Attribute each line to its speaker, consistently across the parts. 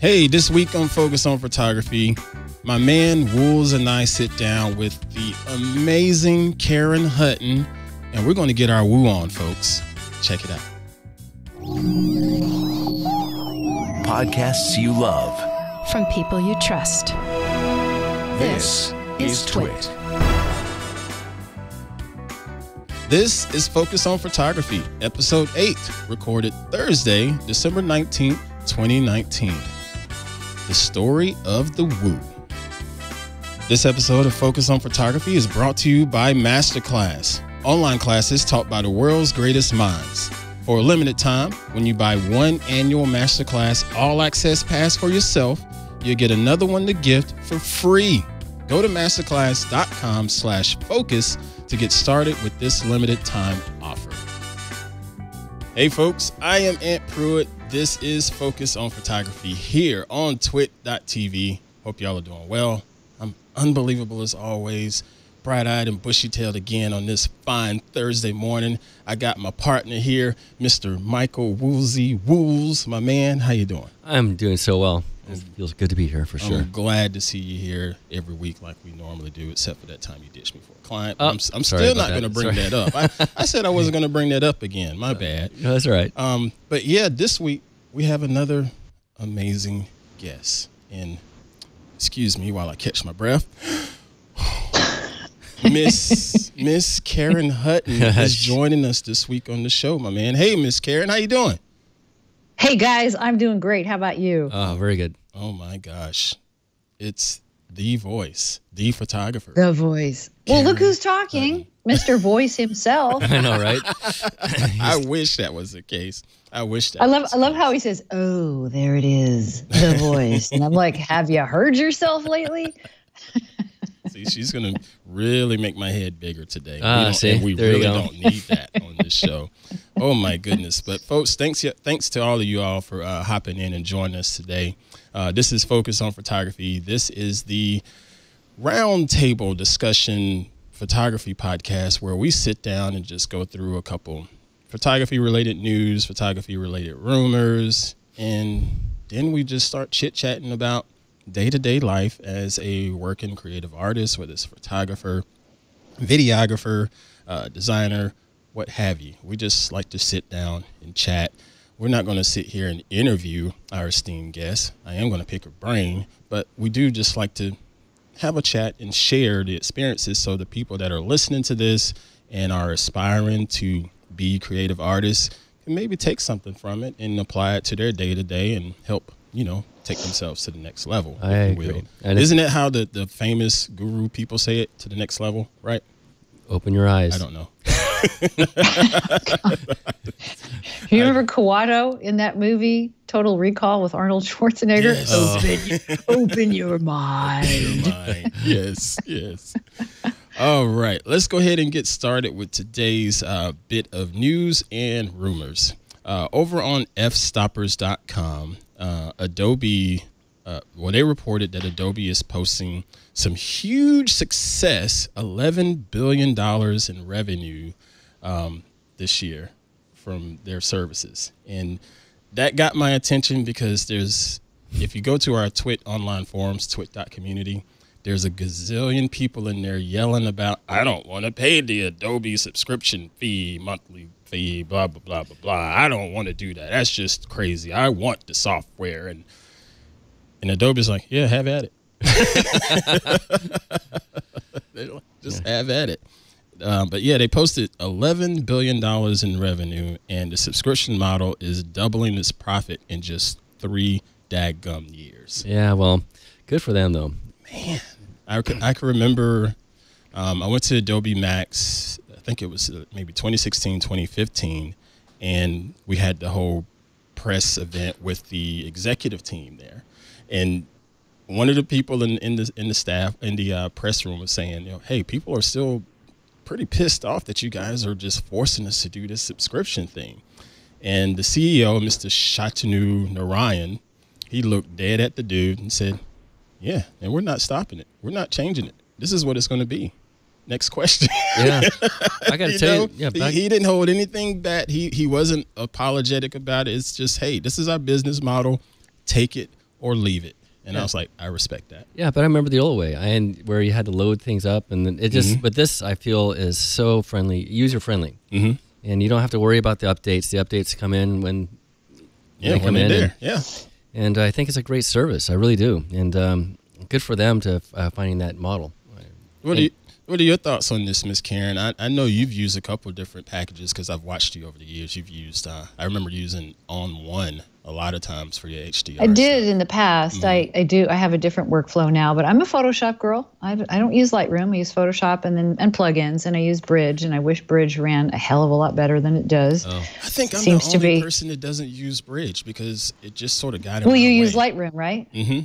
Speaker 1: Hey, this week on Focus on Photography, my man Wools and I sit down with the amazing Karen Hutton, and we're going to get our woo on, folks. Check it out.
Speaker 2: Podcasts you love.
Speaker 3: from people you trust.
Speaker 2: This is Twit.
Speaker 1: This is Focus on Photography, episode 8, recorded Thursday, December 19th, 2019. The story of the woo. This episode of Focus on Photography is brought to you by Masterclass, online classes taught by the world's greatest minds. For a limited time, when you buy one annual Masterclass all access pass for yourself, you'll get another one to gift for free. Go to masterclass.com slash focus to get started with this limited time offer. Hey folks, I am Ant Pruitt. This is Focus on Photography here on twit.tv. Hope y'all are doing well. I'm unbelievable as always. Bright-eyed and bushy-tailed again on this fine Thursday morning. I got my partner here, Mr. Michael Woolsey Wools. My man, how you doing?
Speaker 4: I'm doing so well. It feels good to be here for sure.
Speaker 1: I'm glad to see you here every week like we normally do, except for that time you ditched me for a client.
Speaker 4: Oh,
Speaker 1: I'm, I'm still not going to bring
Speaker 4: Sorry.
Speaker 1: that up. I, I said I wasn't going to bring that up again. My bad.
Speaker 4: No, that's all right.
Speaker 1: Um, but yeah, this week we have another amazing guest. And excuse me while I catch my breath. Miss Miss Karen Hutton is joining us this week on the show, my man. Hey, Miss Karen, how you doing?
Speaker 5: Hey guys, I'm doing great. How about you?
Speaker 4: Oh, very good.
Speaker 1: Oh my gosh, it's the voice, the photographer.
Speaker 5: the voice. Well, look who's talking. Mr. Voice himself.
Speaker 4: I know, right?
Speaker 1: I wish that was the case. I wish that.
Speaker 5: I love
Speaker 1: was
Speaker 5: I love how he says, "Oh, there it is, the voice." And I'm like, "Have you heard yourself lately?"
Speaker 1: See, she's gonna really make my head bigger today.
Speaker 4: Ah,
Speaker 1: we don't,
Speaker 4: see?
Speaker 1: and we really don't need that on this show. Oh my goodness! But folks, thanks thanks to all of you all for uh, hopping in and joining us today. Uh, this is Focus on Photography. This is the roundtable discussion photography podcast where we sit down and just go through a couple photography related news, photography related rumors, and then we just start chit chatting about day to day life as a working creative artist, whether it's photographer, videographer, uh, designer, what have you. We just like to sit down and chat. We're not going to sit here and interview our esteemed guests. I am going to pick a brain, but we do just like to have a chat and share the experiences so the people that are listening to this and are aspiring to be creative artists can maybe take something from it and apply it to their day to day and help, you know, take themselves to the next level.
Speaker 4: I agree.
Speaker 1: will.
Speaker 4: And
Speaker 1: Isn't it how the, the famous guru people say it to the next level, right?
Speaker 4: Open your eyes.
Speaker 1: I don't know.
Speaker 5: You remember Kuato in that movie Total Recall with Arnold Schwarzenegger?
Speaker 1: Yes.
Speaker 5: Open, open your mind.
Speaker 1: Mind. yes, yes. All right, let's go ahead and get started with today's uh, bit of news and rumors. Uh, over on fstoppers.com, uh, Adobe, uh, well, they reported that Adobe is posting some huge success $11 billion in revenue um, this year from their services. And that got my attention because there's, if you go to our Twit online forums, twit.community, there's a gazillion people in there yelling about, I don't want to pay the Adobe subscription fee, monthly fee, blah, blah, blah, blah, blah. I don't want to do that. That's just crazy. I want the software. And, and Adobe's like, yeah, have at it. Like, just have at it. Um, but yeah, they posted $11 billion in revenue, and the subscription model is doubling its profit in just three daggum years.
Speaker 4: Yeah, well, good for them though.
Speaker 1: I can, I can remember um, I went to Adobe Max, I think it was uh, maybe 2016, 2015, and we had the whole press event with the executive team there. And one of the people in, in the in the staff in the uh, press room was saying, you know, hey, people are still pretty pissed off that you guys are just forcing us to do this subscription thing. And the CEO, Mr. Shantanu Narayen, he looked dead at the dude and said, Yeah, and we're not stopping it. We're not changing it. This is what it's going to be. Next question.
Speaker 4: Yeah, I got to tell
Speaker 1: know,
Speaker 4: you, yeah,
Speaker 1: he,
Speaker 4: back,
Speaker 1: he didn't hold anything back. He he wasn't apologetic about it. It's just, hey, this is our business model. Take it or leave it. And I was like, I respect that.
Speaker 4: Yeah, but I remember the old way, and where you had to load things up, and then it just.
Speaker 1: Mm-hmm.
Speaker 4: But this, I feel, is so friendly, user friendly,
Speaker 1: Mm-hmm.
Speaker 4: and you don't have to worry about the updates. The updates come in when
Speaker 1: Yeah,
Speaker 4: they come in,
Speaker 1: there.
Speaker 4: and,
Speaker 1: Yeah.
Speaker 4: And I think it's a great service. I really do, and um, good for them to uh, finding that model.
Speaker 1: What are you, what are your thoughts on this, Miss Karen? I, I know you've used a couple of different packages because I've watched you over the years. You've used, uh, I remember using On One a lot of times for your HDR.
Speaker 5: I did
Speaker 1: stuff.
Speaker 5: in the past. I,
Speaker 1: Mm-hmm.
Speaker 5: I do. I have a different workflow now, but I'm a Photoshop girl. I, I don't use Lightroom. I use Photoshop and then and plugins, and I use Bridge. And I wish Bridge ran a hell of a lot better than it does.
Speaker 1: I think I'm
Speaker 5: Seems
Speaker 1: the
Speaker 5: to
Speaker 1: only
Speaker 5: be-
Speaker 1: person that doesn't use Bridge because it just sort of got in
Speaker 5: well, you use
Speaker 1: way.
Speaker 5: Lightroom, right?
Speaker 1: Mm-hmm.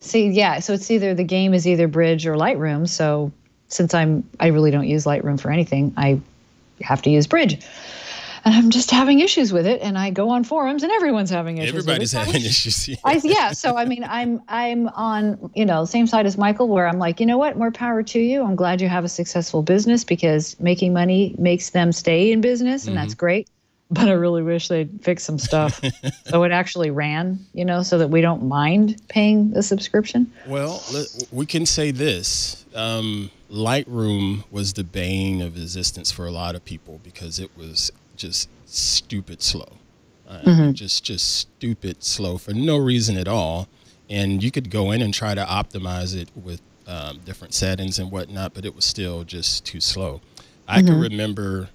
Speaker 5: See, yeah. So it's either the game is either Bridge or Lightroom. So since I'm I really don't use Lightroom for anything, I have to use Bridge. And I'm just having issues with it. And I go on forums, and everyone's having issues. with
Speaker 1: Everybody's having issues. here.
Speaker 5: I, yeah, so I mean, I'm I'm on you know same side as Michael, where I'm like, you know what, more power to you. I'm glad you have a successful business because making money makes them stay in business, and that's great. But I really wish they'd fix some stuff so it actually ran, you know, so that we don't mind paying the subscription.
Speaker 1: Well, we can say this. Um, Lightroom was the bane of existence for a lot of people because it was just stupid slow. Uh, Just just stupid slow for no reason at all. And you could go in and try to optimize it with um, different settings and whatnot, but it was still just too slow. I can remember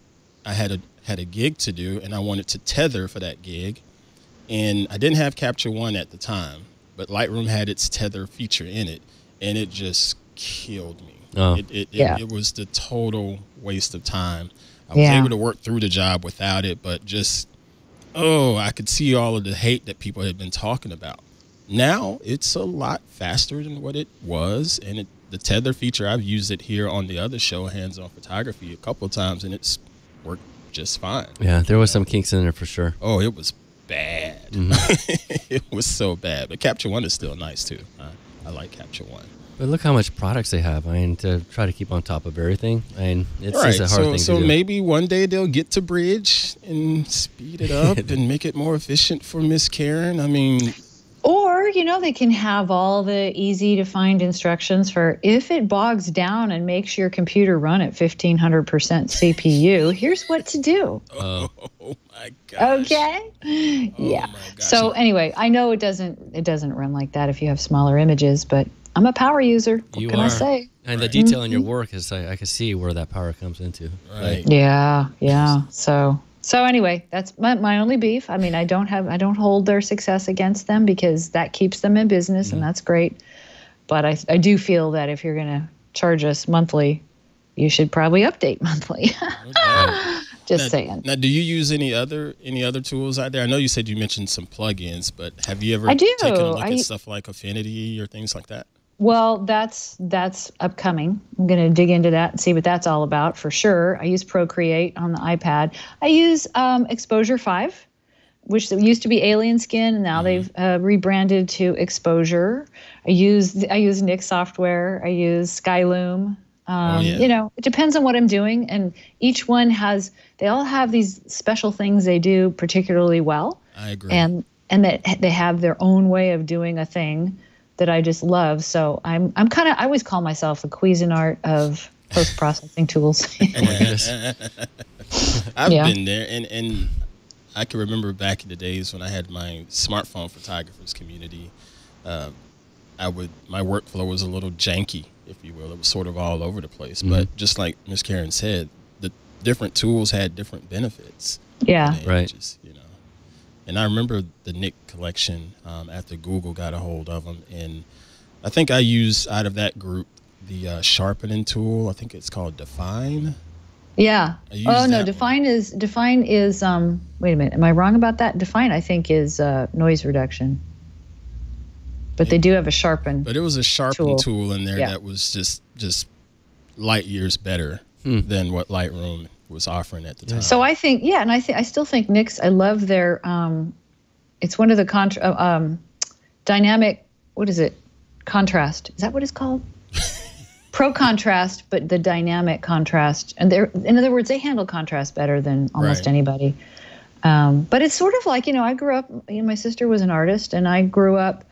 Speaker 1: I had a had a gig to do and I wanted to tether for that gig and I didn't have Capture One at the time, but Lightroom had its tether feature in it, and it just killed me.
Speaker 4: Oh.
Speaker 1: It, it,
Speaker 5: Yeah.
Speaker 1: it, it was the total waste of time. I was
Speaker 5: Yeah.
Speaker 1: able to work through the job without it, but just oh, I could see all of the hate that people had been talking about. Now it's a lot faster than what it was, and it, the tether feature I've used it here on the other show, Hands On Photography, a couple of times, and it's worked just fine.
Speaker 4: Yeah, there was some kinks in there for sure.
Speaker 1: Oh, it was bad. Mm-hmm. it was so bad. But Capture One is still nice too. I, I like Capture One.
Speaker 4: But look how much products they have. I mean, to try to keep on top of everything. I mean, it's,
Speaker 1: right.
Speaker 4: it's a hard
Speaker 1: so
Speaker 4: thing
Speaker 1: so
Speaker 4: to do.
Speaker 1: maybe one day they'll get to Bridge and speed it up and make it more efficient for Miss Karen. I mean,
Speaker 5: Or, you know, they can have all the easy to find instructions for if it bogs down and makes your computer run at 1500% CPU, here's what to do.
Speaker 1: oh, my gosh.
Speaker 5: Okay. Oh yeah.
Speaker 1: Oh my gosh.
Speaker 5: So anyway, I know it doesn't it doesn't run like that if you have smaller images, but I'm a power user. What
Speaker 4: You
Speaker 5: can I
Speaker 4: are.
Speaker 5: say?
Speaker 4: And the detail in your mm-hmm. work is I, I can see where that power comes into.
Speaker 1: Right.
Speaker 5: Yeah, yeah. So so anyway, that's my, my only beef. I mean, I don't have I don't hold their success against them because that keeps them in business and mm-hmm. that's great. But I I do feel that if you're gonna charge us monthly, you should probably update monthly. Just
Speaker 1: Now,
Speaker 5: saying.
Speaker 1: now, do you use any other any other tools out there? I know you said you mentioned some plugins, but have you ever
Speaker 5: I do.
Speaker 1: taken a look
Speaker 5: I-
Speaker 1: at stuff like Affinity or things like that?
Speaker 5: Well, that's that's upcoming. I'm going to dig into that and see what that's all about for sure. I use Procreate on the iPad. I use um, Exposure Five, which used to be Alien Skin, and now they've uh, rebranded to Exposure. I use I use Nik software. I use Skylum. Um,
Speaker 1: yeah.
Speaker 5: You know, it depends on what I'm doing, and each one has. They all have these special things they do particularly well
Speaker 1: I agree.
Speaker 5: and and that they have their own way of doing a thing that I just love. So I'm I'm kind of I always call myself the Cuisinart of post processing tools.
Speaker 1: I've
Speaker 5: Yeah.
Speaker 1: been there, and and I can remember back in the days when I had my smartphone photographers community. Uh, I would my workflow was a little janky, if you will. It was sort of all over the place. But just like Miss Karen said, the different tools had different benefits.
Speaker 5: yeah,
Speaker 4: Right.
Speaker 1: Just, you know, and I remember the Nik collection um, after Google got a hold of them, and I think I used out of that group the uh, sharpening tool. I think it's called Dfine.
Speaker 5: yeah. Oh no,
Speaker 1: that
Speaker 5: Dfine is Dfine is um. Wait a minute, am I wrong about that? Dfine I think is uh, noise reduction. But they do have a sharpen.
Speaker 1: But it was a sharpen
Speaker 5: Tool.
Speaker 1: tool, in there
Speaker 5: Yeah.
Speaker 1: that was just just light years better
Speaker 4: Hmm.
Speaker 1: than what Lightroom was offering at the time.
Speaker 5: So I think, yeah, and I think I still think Nik's. I love their. Um, it's one of the contra- uh, um, dynamic. What is it? Contrast. Is that what it's called? Pro contrast, but the dynamic contrast, and they're in other words, they handle contrast better than almost
Speaker 1: Right.
Speaker 5: anybody. Um, but it's sort of like you know, I grew up. You know, my sister was an artist, and I grew up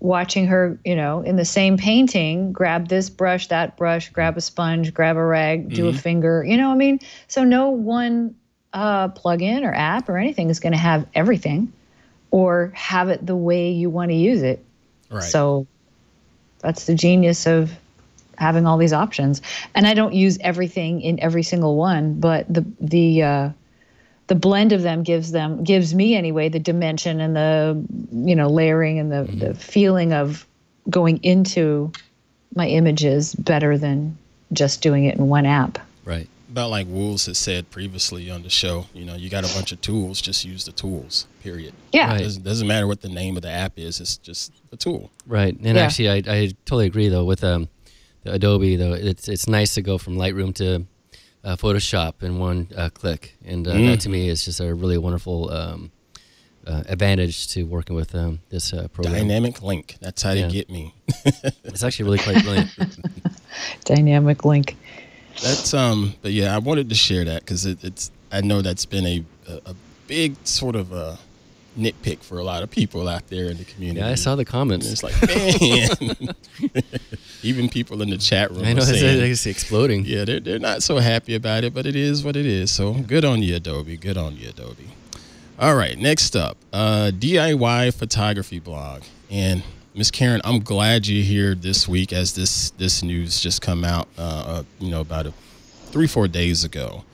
Speaker 5: watching her, you know, in the same painting, grab this brush, that brush, grab a sponge, grab a rag, do a finger. You know, I mean, so no one uh, plugin or app or anything is going to have everything, or have it the way you want to use it.
Speaker 1: Right.
Speaker 5: So that's the genius of having all these options. And I don't use everything in every single one, but the the uh, the blend of them gives them gives me anyway the dimension and the you know layering and the the feeling of going into my images better than just doing it in one app.
Speaker 4: Right.
Speaker 1: About like Wools has said previously on the show, you know, you got a bunch of tools, just use the tools, period.
Speaker 5: Yeah.
Speaker 4: Right.
Speaker 1: Doesn't, doesn't matter what the name of the app is, it's just a tool.
Speaker 4: Right. And
Speaker 5: Yeah.
Speaker 4: actually, I, I totally agree though with um, the Adobe though. It's it's nice to go from Lightroom to uh, Photoshop in one uh, click, and uh, that to me is just a really wonderful um, uh, advantage to working with um, this uh, program.
Speaker 1: Dynamic link. That's how
Speaker 4: Yeah.
Speaker 1: they get me.
Speaker 4: It's actually really quite brilliant.
Speaker 5: Dynamic link.
Speaker 1: That's um, but yeah, I wanted to share that because it, it's. I know that's been a, a a big sort of a nitpick for a lot of people out there in the community.
Speaker 4: yeah, I saw the
Speaker 1: And
Speaker 4: comments.
Speaker 1: it's like, man, even people in the chat room.
Speaker 4: I know it's,
Speaker 1: saying,
Speaker 4: it's exploding.
Speaker 1: yeah, they're they're not so happy about it, but it is what it is. So good on you, Adobe. Good on you, Adobe. All right, next up, uh, DIY photography blog. And Miss Karen, I'm glad you're here this week as this this news just come out. Uh, uh, you know, about a, three four days ago,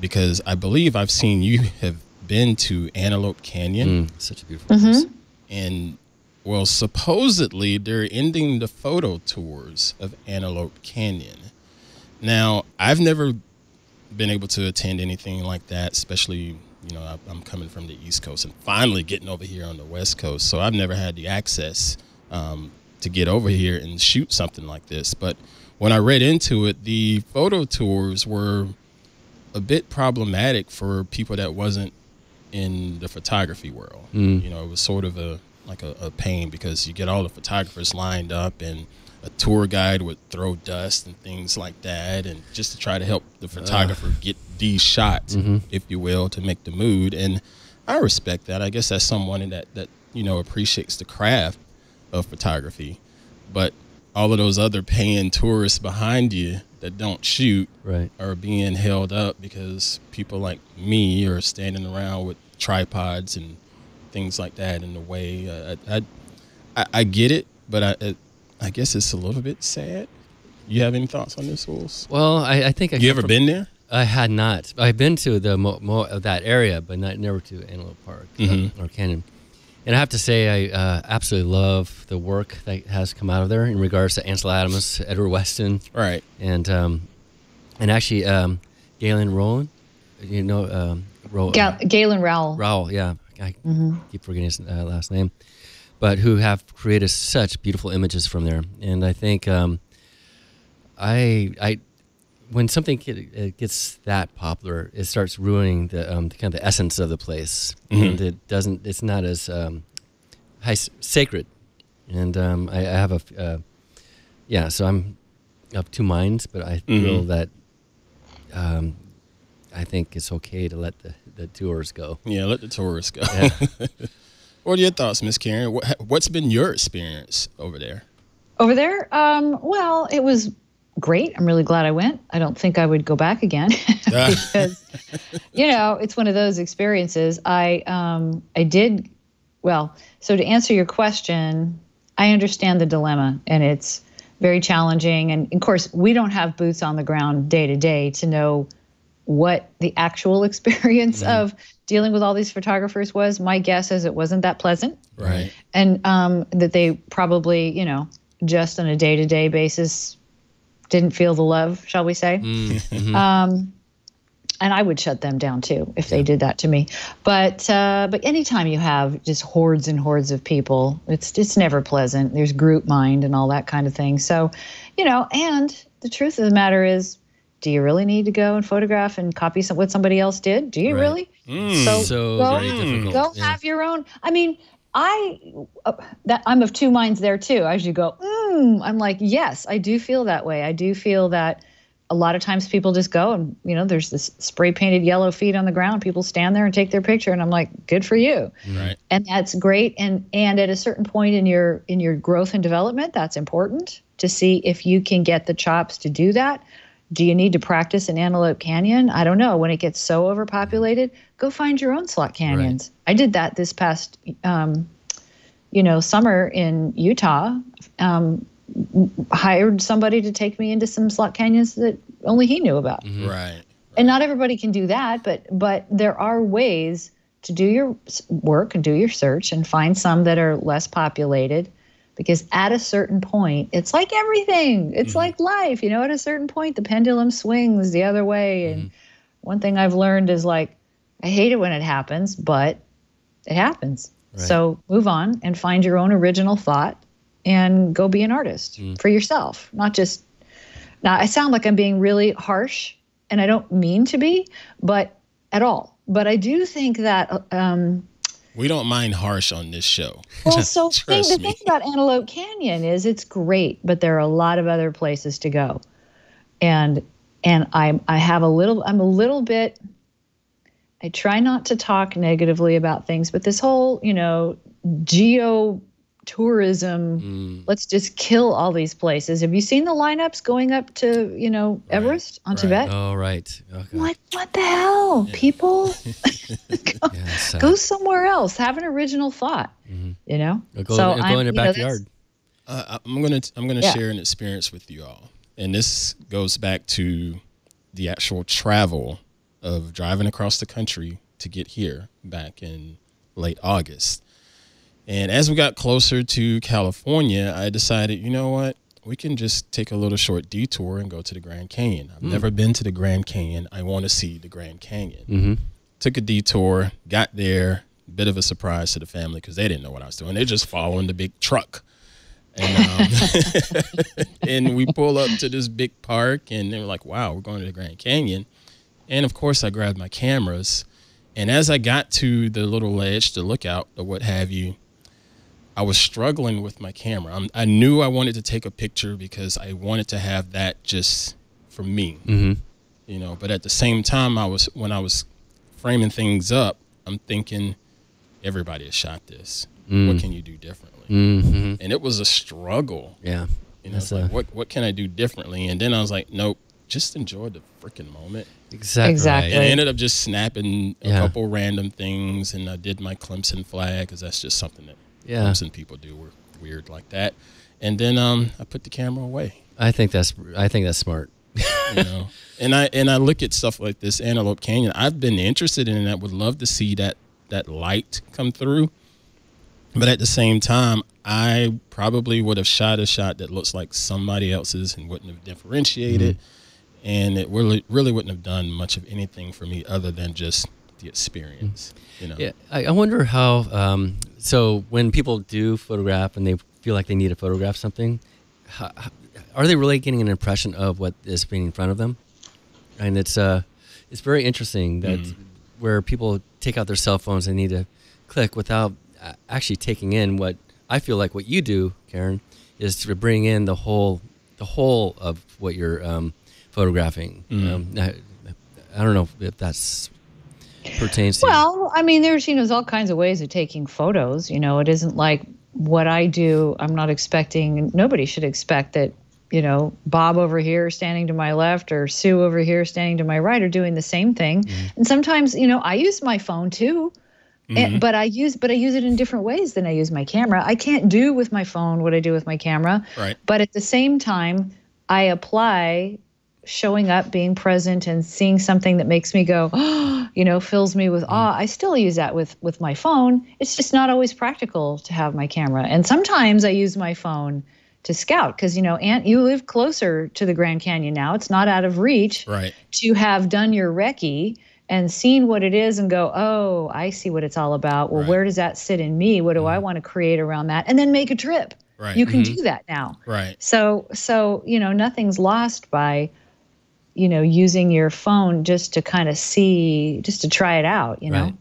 Speaker 1: because I believe I've seen you have been to Antelope Canyon
Speaker 4: Mm, such a beautiful place.
Speaker 1: and well supposedly they're ending the photo tours of antelope canyon. Now i've never been able to attend anything like that especially you know I- i'm coming from the east coast and finally getting over here on the west coast. So i've never had the access um, to get over here and shoot something like this. But when i read into it the photo tours were a bit problematic for people that wasn't in the photography world.
Speaker 4: Mm.
Speaker 1: You know, it was sort of a like a, a pain because you get all the photographers lined up and a tour guide would throw dust and things like that and just to try to help the photographer get these shots, if you will, to make the mood. And I respect that. I guess that's someone that that, you know, appreciates the craft of photography. But all of those other paying tourists behind you that don't shoot
Speaker 4: Right.
Speaker 1: are being held up because people like me are standing around with tripods and things like that in the way. Uh, I, I, I get it, but I, it, I guess it's a little bit sad. You have any thoughts on this, Wools?
Speaker 4: Well, I, I think I
Speaker 1: You ever
Speaker 4: from-
Speaker 1: been there?
Speaker 4: I had not. I've been to the mo- mo- of that area, but not never to Antelope Park uh,
Speaker 1: Mhm.
Speaker 4: or Canyon. And I have to say, I uh, absolutely love the work that has come out of there in regards to Ansel Adams, Edward Weston,
Speaker 1: Right.
Speaker 4: and um, and actually um, Galen Rowland. You know, um, Ro-
Speaker 5: Gal- Galen Rowell.
Speaker 4: Rowell, yeah, I keep forgetting his uh, last name, but who have created such beautiful images from there. And I think um, I, I, when something it gets that popular, it starts ruining the, um, the kind of the essence of the place, and it doesn't. It's not as um, high, sacred. And um, I, I have a uh, yeah. So I'm of two minds, but I feel that. Um, I think it's okay to let the, the tours go.
Speaker 1: Yeah, let the tourists go.
Speaker 4: Yeah.
Speaker 1: what are your thoughts, Miss Karen? What, what's been your experience over there?
Speaker 5: Over there, um, well, it was great. I'm really glad I went. I don't think I would go back again because, you know, it's one of those experiences. I um, I did well. So to answer your question, I understand the dilemma, and it's very challenging. And of course, we don't have boots on the ground day to day to know what the actual experience of dealing with all these photographers was. My guess is it wasn't that pleasant
Speaker 1: Right.
Speaker 5: and um, that they probably, you know, just on a day to day basis didn't feel the love, shall we say. Um, and I would shut them down too if they did that to me. But uh, but anytime you have just hordes and hordes of people, it's it's never pleasant. There's group mind and all that kind of thing. So, you know, and the truth of the matter is, do you really need to go and photograph and copy some, what somebody else did? Do you
Speaker 4: Right.
Speaker 5: really? So,
Speaker 4: so
Speaker 5: go- go
Speaker 4: yeah.
Speaker 5: have your own i mean i uh, that i'm of two minds there too. As you go mm, i'm like yes i do feel that way. I do feel that a lot of times people just go and you know there's this spray painted yellow feet on the ground. People stand there and take their picture and i'm like good for you.
Speaker 1: Right.
Speaker 5: and that's great. And and at a certain point in your in your growth and development that's important to see if you can get the chops to do that do you need to practice in antelope canyon? I don't know. When it gets so overpopulated go find your own slot canyons. I did that this past um, you know summer in utah. Um, hired somebody to take me into some slot canyons that only he knew about.
Speaker 1: Right.
Speaker 5: and not everybody can do that but but there are ways to do your work and do your search and find some that are less populated because at a certain point it's like everything. It's mm-hmm. like life you know at a certain point the pendulum swings the other way. And mm-hmm. one thing i've learned is like i hate it when it happens but it happens. So move on and find your own original thought and go be an artist mm. for yourself. Not just now, I sound like I'm being really harsh, and I don't mean to be, but at all. But I do think that, uh, um,
Speaker 1: We don't mind harsh on this show.
Speaker 5: well, so thing, the thing about Antelope Canyon is it's great, but there are a lot of other places to go, and and I I have a little I'm a little bit. I try not to talk negatively about things, but this whole you know geo tourism let's just kill all these places have you seen the lineups going up to you know everest on
Speaker 1: right.
Speaker 5: tibet
Speaker 4: Oh right. Oh, God.
Speaker 5: what what the hell people
Speaker 4: Yeah,
Speaker 5: go somewhere else have an original thought you know
Speaker 4: Or go,
Speaker 5: So
Speaker 4: go
Speaker 5: I'm-
Speaker 4: in your
Speaker 5: you know,
Speaker 4: backyard.
Speaker 1: Uh, I'm gonna I'm gonna
Speaker 5: Yeah.
Speaker 1: share an experience with you all, and this goes back to the actual travel of driving across the country to get here back in late August. And as we got closer to California, I decided, you know what, we can just take a little short detour and go to the Grand Canyon. I've never been to the Grand Canyon. I want to see the Grand Canyon.
Speaker 4: Mm-hmm.
Speaker 1: Took a detour, got there. Bit of a surprise to the family because they didn't know what I was doing. They're just following the big truck. And um, and we pull up to this big park, and they were like, "Wow, we're going to the Grand Canyon." And of course, I grabbed my cameras, and as I got to the little ledge, the lookout, or what have you, I was struggling with my camera. I'm, I knew I wanted to take a picture because I wanted to have that just for me,
Speaker 4: Mm-hmm.
Speaker 1: you know. But at the same time, I was when I was framing things up, I'm thinking, everybody has shot this. What can you do differently?
Speaker 4: Mm-hmm.
Speaker 1: And it was a struggle.
Speaker 4: Yeah.
Speaker 1: You know,
Speaker 4: That's
Speaker 1: it's like, what what can I do differently? And then I was like, nope, just enjoy the freaking moment.
Speaker 4: Exactly.
Speaker 5: Exactly.
Speaker 1: And I ended up just snapping a
Speaker 4: Yeah.
Speaker 1: couple random things, and I did my Clemson flag because that's just something that
Speaker 4: Yeah.
Speaker 1: Clemson people do. We're weird like that. And then um, I put the camera away.
Speaker 4: I think that's I think that's smart.
Speaker 1: You know, and I and I look at stuff like this Antelope Canyon. I've been interested in that. Would love to see that that light come through. But at the same time, I probably would have shot a shot that looks like somebody else's and wouldn't have differentiated. And it really, really wouldn't have done much of anything for me other than just the experience. You know,
Speaker 4: Yeah, I, I wonder how. Um, so when people do photograph and they feel like they need to photograph something, how, how- are they really getting an impression of what is being in front of them? And it's uh, it's very interesting that where people take out their cell phones and need to click without uh, actually taking in what I feel like what you do, Karen, is to bring in the whole the whole of what you're um, photographing. Um, I, I don't know if that's pertains to.
Speaker 5: Well, I mean, there's you know, there's all kinds of ways of taking photos. You know, it isn't like what I do. I'm not expecting. Nobody should expect that. You know, Bob over here standing to my left, or Sue over here standing to my right, are doing the same thing. Mm-hmm. And sometimes, you know, I use my phone too. And, mm-hmm. but I use but I use it in different ways than I use my camera. I can't do with my phone what I do with my camera.
Speaker 1: Right.
Speaker 5: But at the same time, I apply showing up, being present, and seeing something that makes me go, you know, fills me with awe. I still use that with with my phone. It's just not always practical to have my camera. And sometimes I use my phone to scout because you know, Ant, you live closer to the Grand Canyon now. It's not out of reach
Speaker 1: right.
Speaker 5: to have done your recce and seen what it is and go, oh, I see what it's all about. Well,
Speaker 1: Right.
Speaker 5: where does that sit in me? What do I mm-hmm. want to create around that? And then make a trip.
Speaker 1: Right.
Speaker 5: You can mm-hmm. do that now.
Speaker 1: Right.
Speaker 5: So, so you know, nothing's lost by, you know, using your phone just to kind of see, just to try it out. You know.
Speaker 4: Right.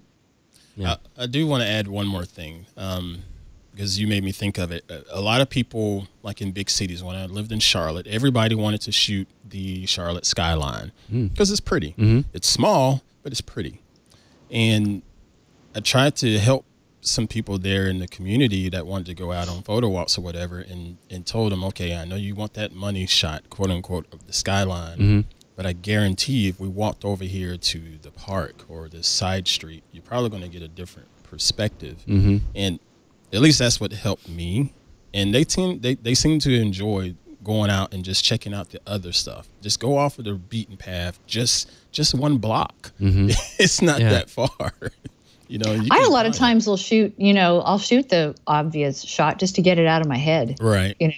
Speaker 4: Yeah.
Speaker 1: I, I do want to add one more thing. Um, because you made me think of it. A- A lot of people, like in big cities, when I lived in Charlotte, everybody wanted to shoot the Charlotte skyline hmm. because it's pretty. Mm-hmm. It's small, but it's pretty. And I tried to help some people there in the community that wanted to go out on photo walks or whatever, and and told them, okay, I know you want that money shot, quote unquote, of the skyline, mm-hmm. But I guarantee if we walked over here to the park or the side street, you're probably going to get a different perspective. Mm-hmm. And at least that's what helped me. And they seem they, they seem to enjoy going out and just checking out the other stuff. Just go off of the beaten path, just just one block. Mm-hmm. it's not
Speaker 4: Yeah.
Speaker 1: that far. you know, you
Speaker 5: I
Speaker 1: can
Speaker 5: a lot of
Speaker 1: find it.
Speaker 5: times will shoot, you know, I'll shoot the obvious shot just to get it out of my head.
Speaker 1: Right.
Speaker 5: You know,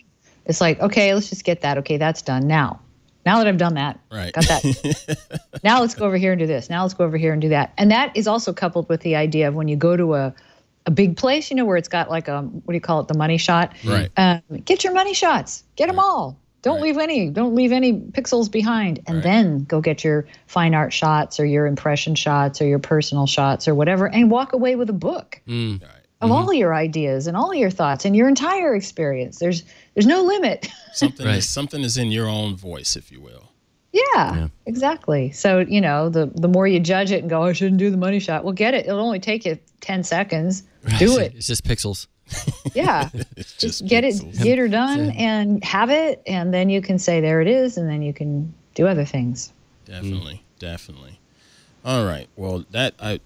Speaker 5: it's like, okay, let's just get that. Okay, that's done. Now, now that I've done that,
Speaker 1: Right.
Speaker 5: got that. now let's go over here and do this. Now let's go over here and do that. And that is also coupled with the idea of when you go to a, a big place, you know, where it's got like a, what do you call it, the money shot?
Speaker 1: Right.
Speaker 5: Um, get your money shots. Get them all. Don't
Speaker 1: Right.
Speaker 5: leave any. Don't leave any pixels behind. And
Speaker 1: Right.
Speaker 5: then go get your fine art shots or your impression shots or your personal shots or whatever, and walk away with a book
Speaker 4: Mm.
Speaker 1: Right.
Speaker 5: of mm-hmm. all your ideas and all your thoughts and your entire experience. There's there's no limit.
Speaker 1: Something
Speaker 4: Right.
Speaker 1: is something is in your own voice, if you will.
Speaker 5: yeah,
Speaker 4: Yeah.
Speaker 5: exactly. So you know, the the more you judge it and go, oh, I shouldn't do the money shot. Well, get it. It'll only take you ten seconds. Do it.
Speaker 4: It's just pixels.
Speaker 5: Yeah.
Speaker 1: It's
Speaker 5: just get it get her done
Speaker 4: Yeah.
Speaker 5: and have it and then you can say there it is and then you can do other things
Speaker 1: Definitely, definitely. All right. Well, that I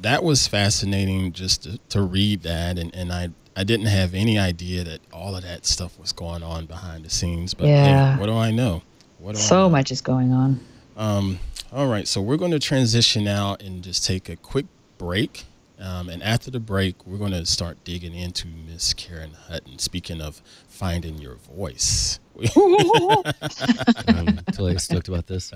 Speaker 1: that was fascinating just to, to read that, and and I I didn't have any idea that all of that stuff was going on behind the scenes. But hey, what do I know? What do I
Speaker 5: so
Speaker 1: know?
Speaker 5: much is going on
Speaker 1: Um, all right, so we're going to transition out and just take a quick break. Um, and after the break, we're going to start digging into Miss Karen Hutton. Speaking of finding your voice,
Speaker 4: I'm totally stoked about this.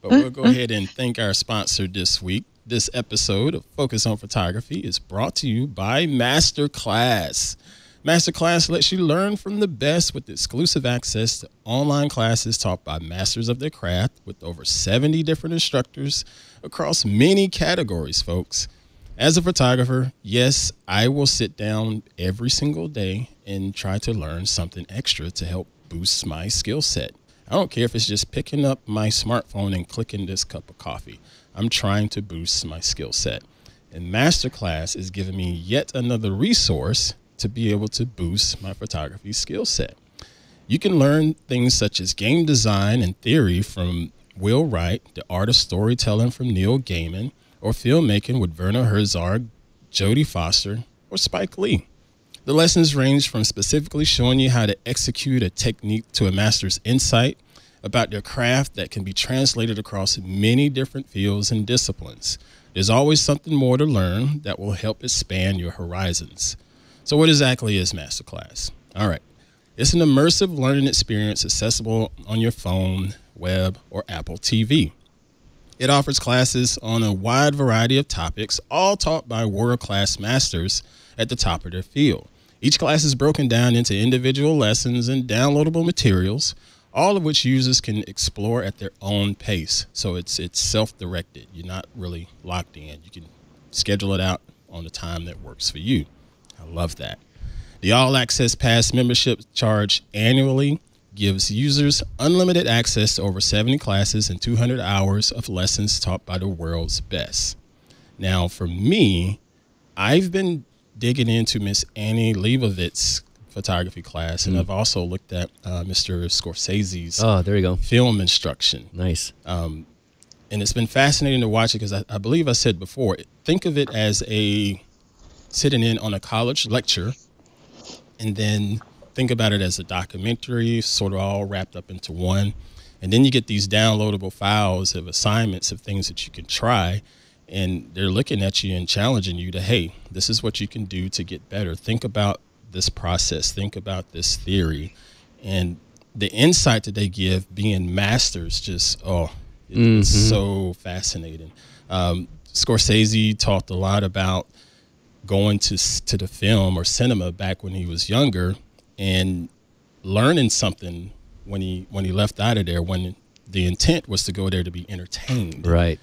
Speaker 1: but we'll go ahead and thank our sponsor this week. This episode of Focus on Photography is brought to you by Masterclass. Masterclass lets you learn from the best with exclusive access to online classes taught by masters of their craft with over 70 different instructors across many categories, folks. As a photographer, yes, I will sit down every single day and try to learn something extra to help boost my skill set. I don't care if it's just picking up my smartphone and clicking this cup of coffee. I'm trying to boost my skill set. And Masterclass is giving me yet another resource to be able to boost my photography skill set. You can learn things such as game design and theory from Will Wright, the art of storytelling from Neil Gaiman, or filmmaking with Werner Herzog, Jodie Foster, or Spike Lee. The lessons range from specifically showing you how to execute a technique to a master's insight about their craft that can be translated across many different fields and disciplines. There's always something more to learn that will help expand your horizons. So, what exactly is Masterclass? All right. It's an immersive learning experience accessible on your phone, web, or Apple TV. It offers classes on a wide variety of topics, all taught by world class masters at the top of their field. Each class is broken down into individual lessons and downloadable materials, all of which users can explore at their own pace. So it's it's self-directed. You're not really locked in. You can schedule it out on the time that works for you. I love that. The All Access Pass membership charge annually gives users unlimited access to over 70 classes and 200 hours of lessons taught by the world's best. Now, for me, I've been digging into Miss Annie Leibovitz's photography class, and hmm. I've also looked at uh, Mr. Scorsese's
Speaker 4: Oh, there you go.
Speaker 1: film instruction
Speaker 4: Nice.
Speaker 1: Um, and it's been fascinating to watch it because I, I believe I said before, think of it as a sitting in on a college lecture, and then think about it as a documentary, sort of all wrapped up into one. And then you get these downloadable files of assignments of things that you can try, and they're looking at you and challenging you to, hey, this is what you can do to get better. Think about this process, think about this theory. And the insight that they give being masters just, oh, it- it's so fascinating. Um, Scorsese talked a lot about going to to the film or cinema back when he was younger and learning something when he when he left out of there when the intent was to go there to be entertained
Speaker 4: Right.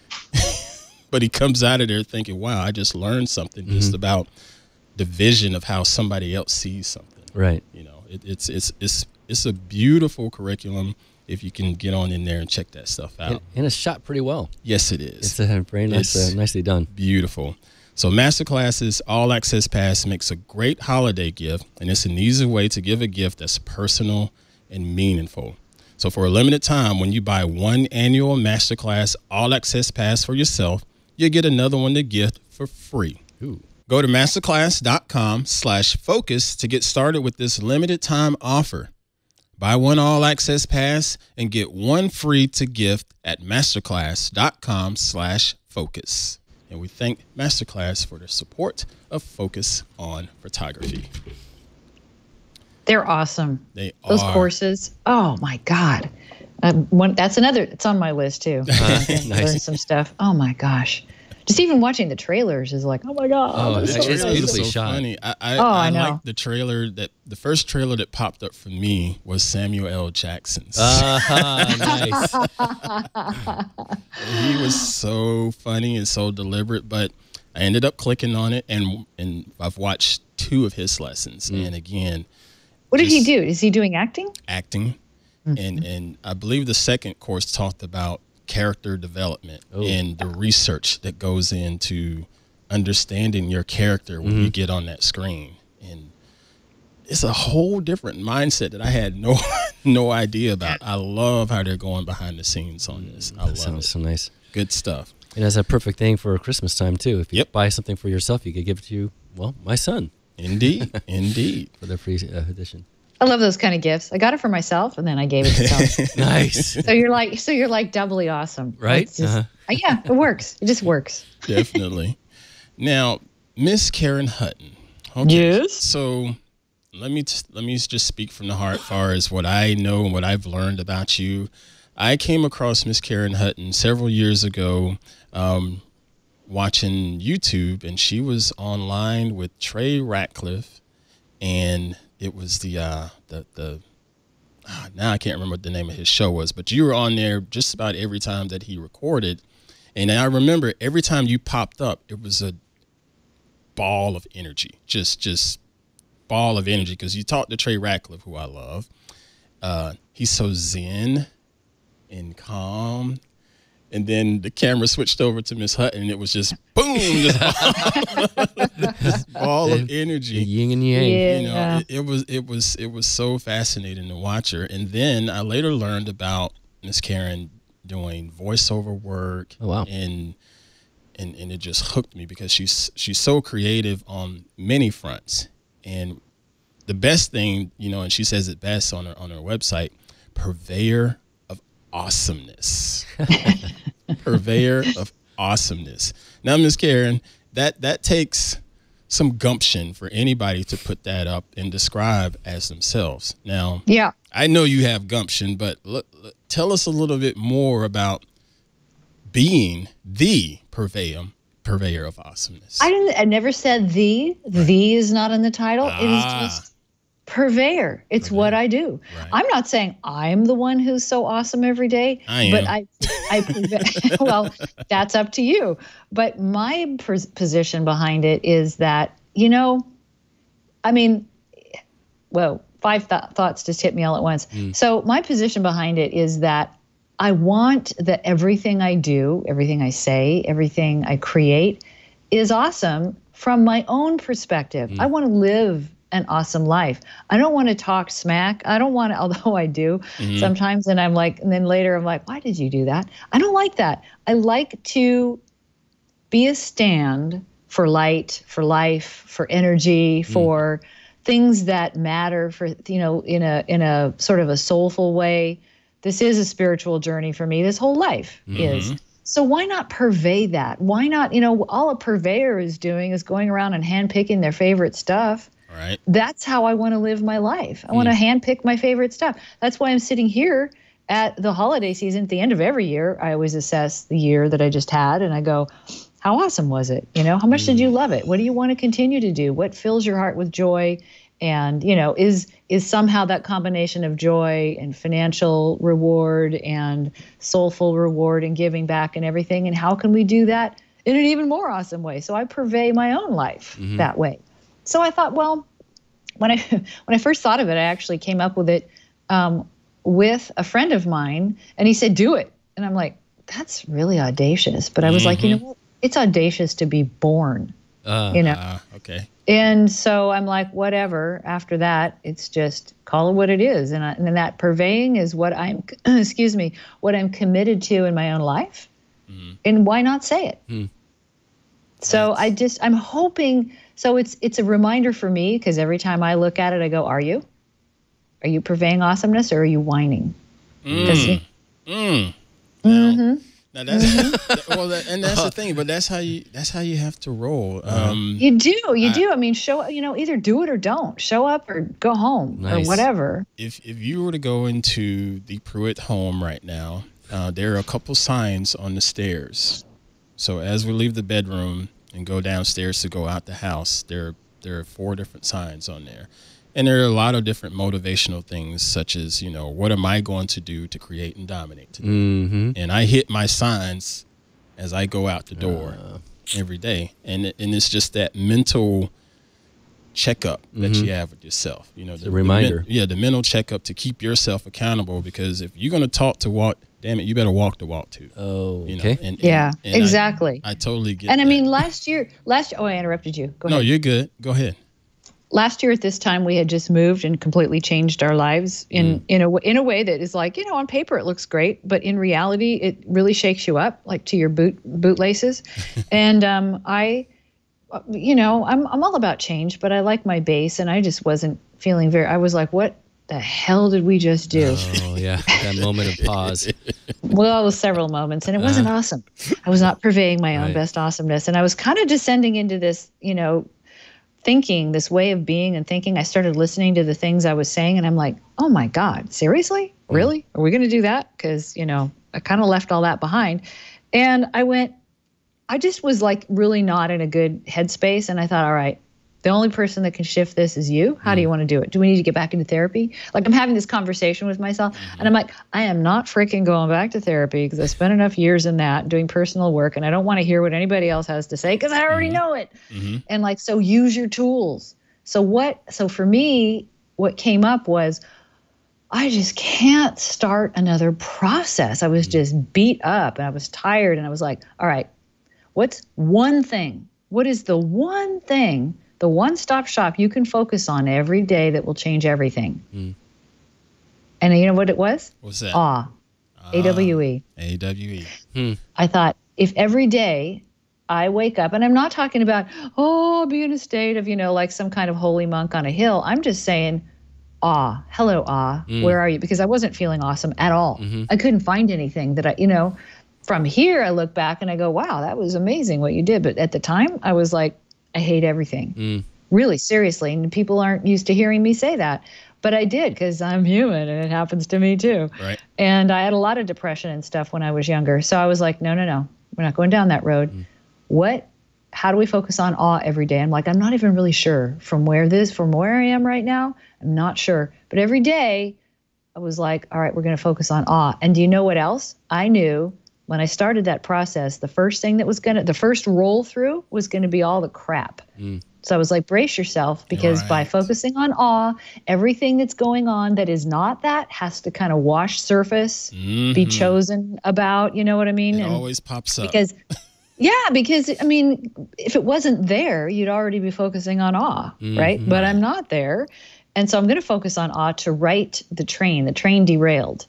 Speaker 1: but he comes out of there thinking wow i just learned something just about the vision of how somebody else sees something.
Speaker 4: Right.
Speaker 1: You know, it, it's it's it's it's a beautiful curriculum if you can get on in there and check that stuff out.
Speaker 4: And, and it's shot pretty well.
Speaker 1: yes, it is.
Speaker 4: It's a very nice, uh, nicely done.
Speaker 1: Beautiful. So Masterclasses All Access Pass makes a great holiday gift, and it's an easy way to give a gift that's personal and meaningful. So for a limited time, when you buy one annual Masterclass All Access Pass for yourself, you get another one to gift for free.
Speaker 4: Ooh.
Speaker 1: Go to masterclass.com slash focus to get started with this limited time offer. Buy one all access pass and get one free to gift at masterclass.com slash focus. And we thank Masterclass for their support of Focus on Photography.
Speaker 5: They're awesome.
Speaker 1: They
Speaker 5: Those
Speaker 1: are
Speaker 5: courses. Oh my God. Um, one, that's another. It's on my list too. Can
Speaker 4: Nice.
Speaker 5: Learn some stuff. Oh my gosh. Just even watching the trailers is like, oh my God.
Speaker 4: Oh,
Speaker 5: this
Speaker 4: it's-
Speaker 5: is
Speaker 4: it's
Speaker 5: so
Speaker 4: beautifully
Speaker 5: amazing.
Speaker 4: shot.
Speaker 1: funny. I, I,
Speaker 5: Oh,
Speaker 1: I,
Speaker 5: I know.
Speaker 1: like the trailer that the first trailer that popped up for me was Samuel L. Jackson's.
Speaker 4: Uh-huh, nice.
Speaker 1: he was so funny and so deliberate, but I ended up clicking on it and and I've watched two of his lessons.
Speaker 4: Mm.
Speaker 1: And again,
Speaker 5: What did he do? Is he doing acting?
Speaker 1: acting and and I believe the second course talked about character development
Speaker 4: Oh.
Speaker 1: and the research that goes into understanding your character when
Speaker 4: Mm-hmm.
Speaker 1: you get on that screen and it's a whole different mindset that I had no no idea about. I love how they're going behind the scenes on this. I
Speaker 4: That
Speaker 1: love
Speaker 4: sounds
Speaker 1: it.
Speaker 4: so nice.
Speaker 1: Good stuff.
Speaker 4: And that's a perfect thing for Christmas time too. If you
Speaker 1: Yep.
Speaker 4: buy something for yourself, you could give it to well, my son
Speaker 1: Indeed. Indeed.
Speaker 4: for the free uh, edition.
Speaker 5: I love those kind of gifts. I got it for myself and then I gave it to someone.
Speaker 4: Nice.
Speaker 5: so you're like, so you're like doubly awesome,
Speaker 4: Right?
Speaker 5: Just-
Speaker 4: Uh-huh.
Speaker 5: uh, yeah, it works. It just works.
Speaker 1: Definitely. Now, Miss Karen Hutton. Okay.
Speaker 5: Yes?
Speaker 1: So let me t- let me just speak from the heart, far as what I know and what I've learned about you. I came across Miss Karen Hutton several years ago, um, watching YouTube, and she was online with Trey Ratcliff, and it was the uh, the the ah, now I can't remember what the name of his show was, but you were on there just about every time that he recorded. And I remember every time you popped up, it was a ball of energy, just just ball of energy. Because you talked to Trey Ratcliff, who I love. Uh, he's so zen and calm. And then the camera switched over to Miss Hutton, and it was just boom, just this ball of
Speaker 4: The
Speaker 1: energy
Speaker 4: yin and yang.
Speaker 5: Yeah.
Speaker 1: you know it, it was it was it was so fascinating to watch her and then i later learned about miss karen doing voiceover work
Speaker 4: Oh, wow.
Speaker 1: and and and it just hooked me because she's she's so creative on many fronts and the best thing you know and she says it best on her on her website purveyor of awesomeness purveyor of awesomeness. Now, Miss Karen, that that takes some gumption for anybody to put that up and describe as themselves. Now,
Speaker 5: Yeah.
Speaker 1: I know you have gumption, but look, look- tell us a little bit more about being the purveyor purveyor of awesomeness.
Speaker 5: I didn't. I never said the. The is not in the title. It is
Speaker 1: Ah.
Speaker 5: just purveyor. It's what I do.
Speaker 1: Right.
Speaker 5: I'm not saying I'm the one who's so awesome every day,
Speaker 1: I
Speaker 5: but. I, I well, that's up to you. But my pos- position behind it is that you know, I mean, whoa, five th- thoughts just hit me all at once. Hmm. So my position behind it is that I want that everything I do, everything I say, everything I create is awesome from my own perspective. Hmm. I want to live an awesome life. I don't want to talk smack. I don't want to, although I do mm-hmm. sometimes. And I'm like, and then later I'm like, why did you do that? I don't like that. I like to be a stand for light, for life, for energy, mm. for things that matter for you know in a in a sort of a soulful way. This is a spiritual journey for me. This whole life mm-hmm. is. So why not purvey that? Why not, you know, all a purveyor is doing is going around and handpicking their favorite stuff.
Speaker 1: Right?
Speaker 5: That's how I want to live my life. I want to mm. handpick my favorite stuff. That's why I'm sitting here at the holiday season. At the end of every year, I always assess the year that I just had and I go, how awesome was it? You know, how much did you mm. love it? What do you want to continue to do? What fills your heart with joy? And, you know, is is somehow that combination of joy and financial reward and soulful reward and giving back and everything? And how can we do that in an even more awesome way? So I purvey my own life mm-hmm. that way. So I thought, well, when I when I first thought of it, I actually came up with it um, with a friend of mine, and he said, "Do it," and I'm like, "That's really audacious." But I was like, you know what? It's audacious to be born,
Speaker 4: Uh,
Speaker 5: you know.
Speaker 1: Ah, okay.
Speaker 5: And so I'm like, whatever. After that, it's just call it what it is, and, I, and that purveying is what I'm, excuse me, what I'm committed to in my own life, and why not say it? So I just I'm hoping. So it's it's a reminder for me because every time I look at it, I go, "Are you? Are you purveying awesomeness, or are you whining?" 'Cause you-
Speaker 1: Mm.
Speaker 5: Mm-hmm.
Speaker 1: Now, now that's well, that, and that's the thing. But that's how you that's how you have to roll. Um,
Speaker 5: You do, you do. I mean, show you know either do it or don't. Show up or go home
Speaker 4: Nice.
Speaker 5: or whatever.
Speaker 1: if if you were to go into the Pruitt home right now, uh, there are a couple signs on the stairs. So as we leave the bedroom and go downstairs to go out the house, there there are four different signs on there, and there are a lot of different motivational things, such as you know, what am I going to do to create and dominate today?
Speaker 4: mm-hmm.
Speaker 1: and I hit my signs as I go out the door every day, and and it's just that mental checkup that you have with yourself. You know, the,
Speaker 4: reminder.
Speaker 1: men- yeah, the mental checkup to keep yourself accountable because if you're gonna talk to walk, damn it, you better walk the walk too.
Speaker 4: Oh,
Speaker 1: You know,
Speaker 4: okay.
Speaker 1: and, and-
Speaker 5: Yeah,
Speaker 1: and I-
Speaker 5: exactly.
Speaker 1: I, totally get. It.
Speaker 5: And I mean, last year, last oh, I interrupted you. Go
Speaker 1: no,
Speaker 5: ahead.
Speaker 1: you're good. Go ahead.
Speaker 5: last year at this time we had just moved and completely changed our lives in in a w- in a way that is like you know on paper it looks great but in reality it really shakes you up like to your boot bootlaces and um i uh, you know I'm I'm all about change but I like my base and I just wasn't feeling very I was like what the hell did we just do
Speaker 4: Oh yeah, that moment of pause.
Speaker 5: well, it was several moments, and it wasn't uh-huh. awesome. I was not purveying my own
Speaker 4: Right.
Speaker 5: best awesomeness, and I was kind of descending into this, you know, thinking, this way of being and thinking. I started listening to the things I was saying, and I'm like, oh my God, seriously? Mm. Really? Are we going to do that? Because, you know, I kind of left all that behind. And I went, I just was like really not in a good headspace. And I thought, all right, the only person that can shift this is you. How do you mm. want to do it? Do we need to get back into therapy? Like I'm having this conversation with myself, mm-hmm. and I'm like, I am not freaking going back to therapy because I spent enough years in that doing personal work, and I don't want to hear what anybody else has to say because I already mm-hmm. know it. Mm-hmm. And like, so use your tools. So what? So for me, what came up was. I just can't start another process. I was mm. just beat up and I was tired and I was like, all right, what's one thing? What is the one thing, the one stop shop you can focus on every day that will change everything? Hmm. And you know what it was?
Speaker 1: What's that?
Speaker 5: Awe. Ah, a W E.
Speaker 1: A W E. Hmm.
Speaker 5: I thought if every day I wake up, and I'm not talking about, oh, be in a state of, you know, like some kind of holy monk on a hill. I'm just saying, awe, hello, awe, hmm. where are you? Because I wasn't feeling awesome at all. Mm-hmm. I couldn't find anything that I, you know, from here I look back and I go, wow, that was amazing what you did. But at the time, I was like, I hate everything. Mm. Really, seriously. And people aren't used to hearing me say that. But I did because I'm human and it happens to me too.
Speaker 1: Right.
Speaker 5: And I had a lot of depression and stuff when I was younger. So I was like, no, no, no, we're not going down that road. Mm. What? How do we focus on awe every day? I'm like, I'm not even really sure from where this, from where I am right now. I'm not sure. But every day, I was like, all right, we're going to focus on awe. And do you know what else? I knew when I started that process, the first thing that was going to, the first roll through was going to be all the crap. So I was like, brace yourself because by focusing on awe, everything that's going on that is not that has to kind of wash surface, be chosen about. You know what I mean?
Speaker 1: Mm-hmm. It
Speaker 5: And-
Speaker 1: always pops up.
Speaker 5: because yeah because i mean if it wasn't there you'd already be focusing on awe right but i'm not there and so i'm going to focus on awe to right the train the train derailed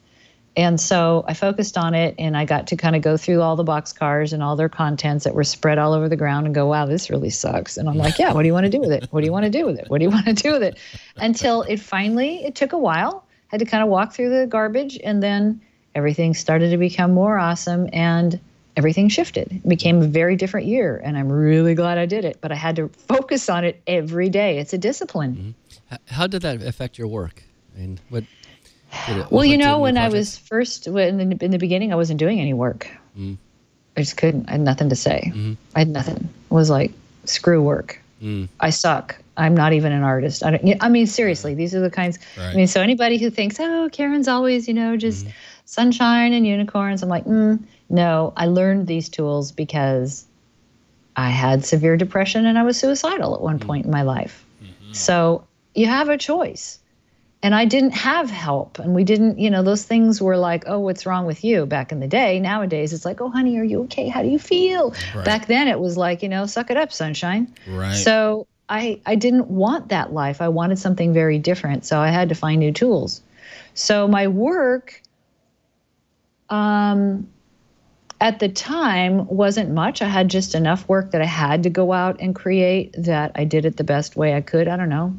Speaker 5: and so i focused on it and i got to kind of go through all the boxcars and all their contents that were spread all over the ground and go wow this really sucks and i'm like yeah what do you want to do with it what do you want to do with it what do you want to do with it until it finally it took a while had to kind of walk through the garbage and then everything started to become more awesome and everything shifted. It became a very different year, and I'm really glad I did it. But I had to focus on it every day. It's a discipline. Mm-hmm.
Speaker 4: H- How did that affect your work? And what?
Speaker 5: Well, you know, when I was first when in the, in the beginning, I wasn't doing any work.
Speaker 4: Mm.
Speaker 5: I just couldn't. I had nothing to say.
Speaker 4: Mm-hmm.
Speaker 5: I had nothing. I was like, screw work.
Speaker 4: Mm.
Speaker 5: I suck. I'm not even an artist. I don't. I mean, seriously, these are the kinds. I mean, so anybody who thinks, oh, Karen's always, you know, just sunshine and unicorns, I'm like, mm, no. I learned these tools because I had severe depression and I was suicidal at one point in my life. So you have a choice. And I didn't have help. And we didn't, you know, those things were like, oh, what's wrong with you back in the day. Nowadays, it's like, oh, honey, are you okay? How do you feel?
Speaker 1: Right.
Speaker 5: Back then, it was like, you know, suck it up, sunshine.
Speaker 1: Right.
Speaker 5: So I, I didn't want that life. I wanted something very different. So I had to find new tools. So my work um, at the time wasn't much. I had just enough work that I had to go out and create that I did it the best way I could. I don't know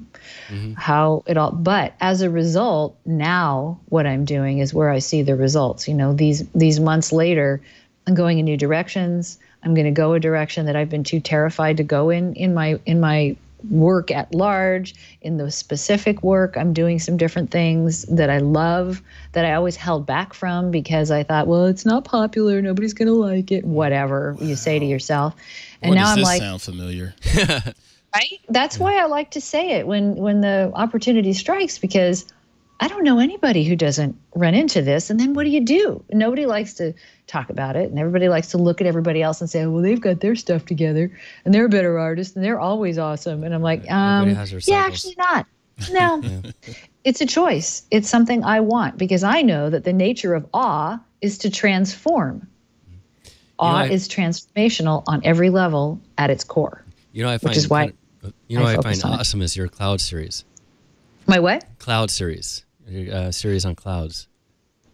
Speaker 5: Mm-hmm. how it all but as a result now what I'm doing is where I see the results. You know, these these months later I'm going in new directions. I'm going to go a direction that I've been too terrified to go in in my in my work at large in the specific work i'm doing some different things that i love that i always held back from because i thought well it's not popular nobody's going to like it whatever you say to yourself and
Speaker 1: Boy,
Speaker 5: now
Speaker 1: does
Speaker 5: i'm
Speaker 1: this
Speaker 5: like
Speaker 1: sound familiar?
Speaker 5: right? That's why i like to say it when when the opportunity strikes because i don't know anybody who doesn't run into this and then what do you do? Nobody likes to talk about it and everybody likes to look at everybody else and say well they've got their stuff together and they're a better artist and they're always awesome. And i'm like um yeah
Speaker 4: cycles.
Speaker 5: actually not. No. It's a choice. It's something i want because i know that the nature of awe is to transform. Awe
Speaker 4: I-
Speaker 5: is transformational on every level at its core
Speaker 4: You know, I find
Speaker 5: is why
Speaker 4: kind of- you know,
Speaker 5: I
Speaker 4: I, find awesome is your cloud series,
Speaker 5: my what
Speaker 4: cloud series, your uh, series on clouds.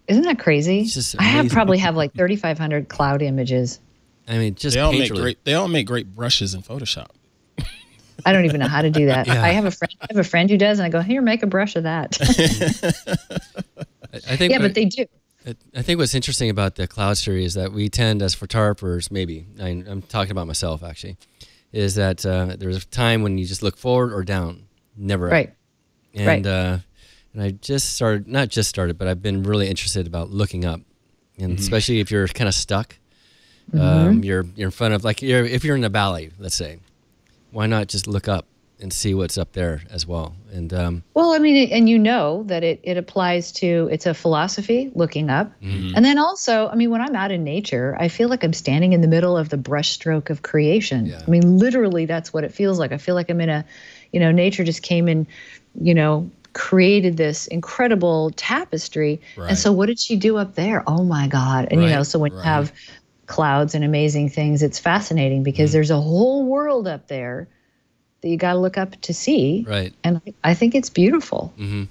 Speaker 5: Isn't that crazy?
Speaker 4: It's just
Speaker 5: I have probably have like 3,500 cloud images.
Speaker 4: I mean, just
Speaker 1: They all make great. They all make great brushes in Photoshop.
Speaker 5: I don't even know how to do that.
Speaker 4: Yeah.
Speaker 5: I have a friend. I have a friend who does, and I go, "Here, make a brush of that."
Speaker 4: I, I think.
Speaker 5: yeah,
Speaker 4: what-
Speaker 5: but they do.
Speaker 4: I- I think what's interesting about the cloud series is that we tend as photographers, maybe I, I'm talking about myself actually, is that uh, there's a time when you just look forward or down, never up.
Speaker 5: Right.
Speaker 4: And
Speaker 5: right.
Speaker 4: uh, and I just started, not just started, but I've been really interested about looking up, and especially if you're kind of stuck,
Speaker 5: Mm-hmm.
Speaker 4: um, you're you're in front of like you're, if you're in a valley, let's say, why not just look up and see what's up there as well? And um,
Speaker 5: Well, I mean, and you know that it, it applies to it's a philosophy, looking up.
Speaker 4: Mm-hmm.
Speaker 5: And then also, I mean, when I'm out in nature, I feel like I'm standing in the middle of the brushstroke of creation.
Speaker 4: Yeah.
Speaker 5: I mean, literally, that's what it feels like. I feel like I'm in a, you know, nature just came and, you know, created this incredible tapestry.
Speaker 1: Right.
Speaker 5: And so, what did she do up there? Oh my God. And, you know, so when
Speaker 1: right.
Speaker 5: you have clouds and amazing things, it's fascinating because
Speaker 4: Mm-hmm.
Speaker 5: there's a whole world up there that you got to look up to see.
Speaker 4: right,
Speaker 5: And I think it's beautiful.
Speaker 4: mm-hmm.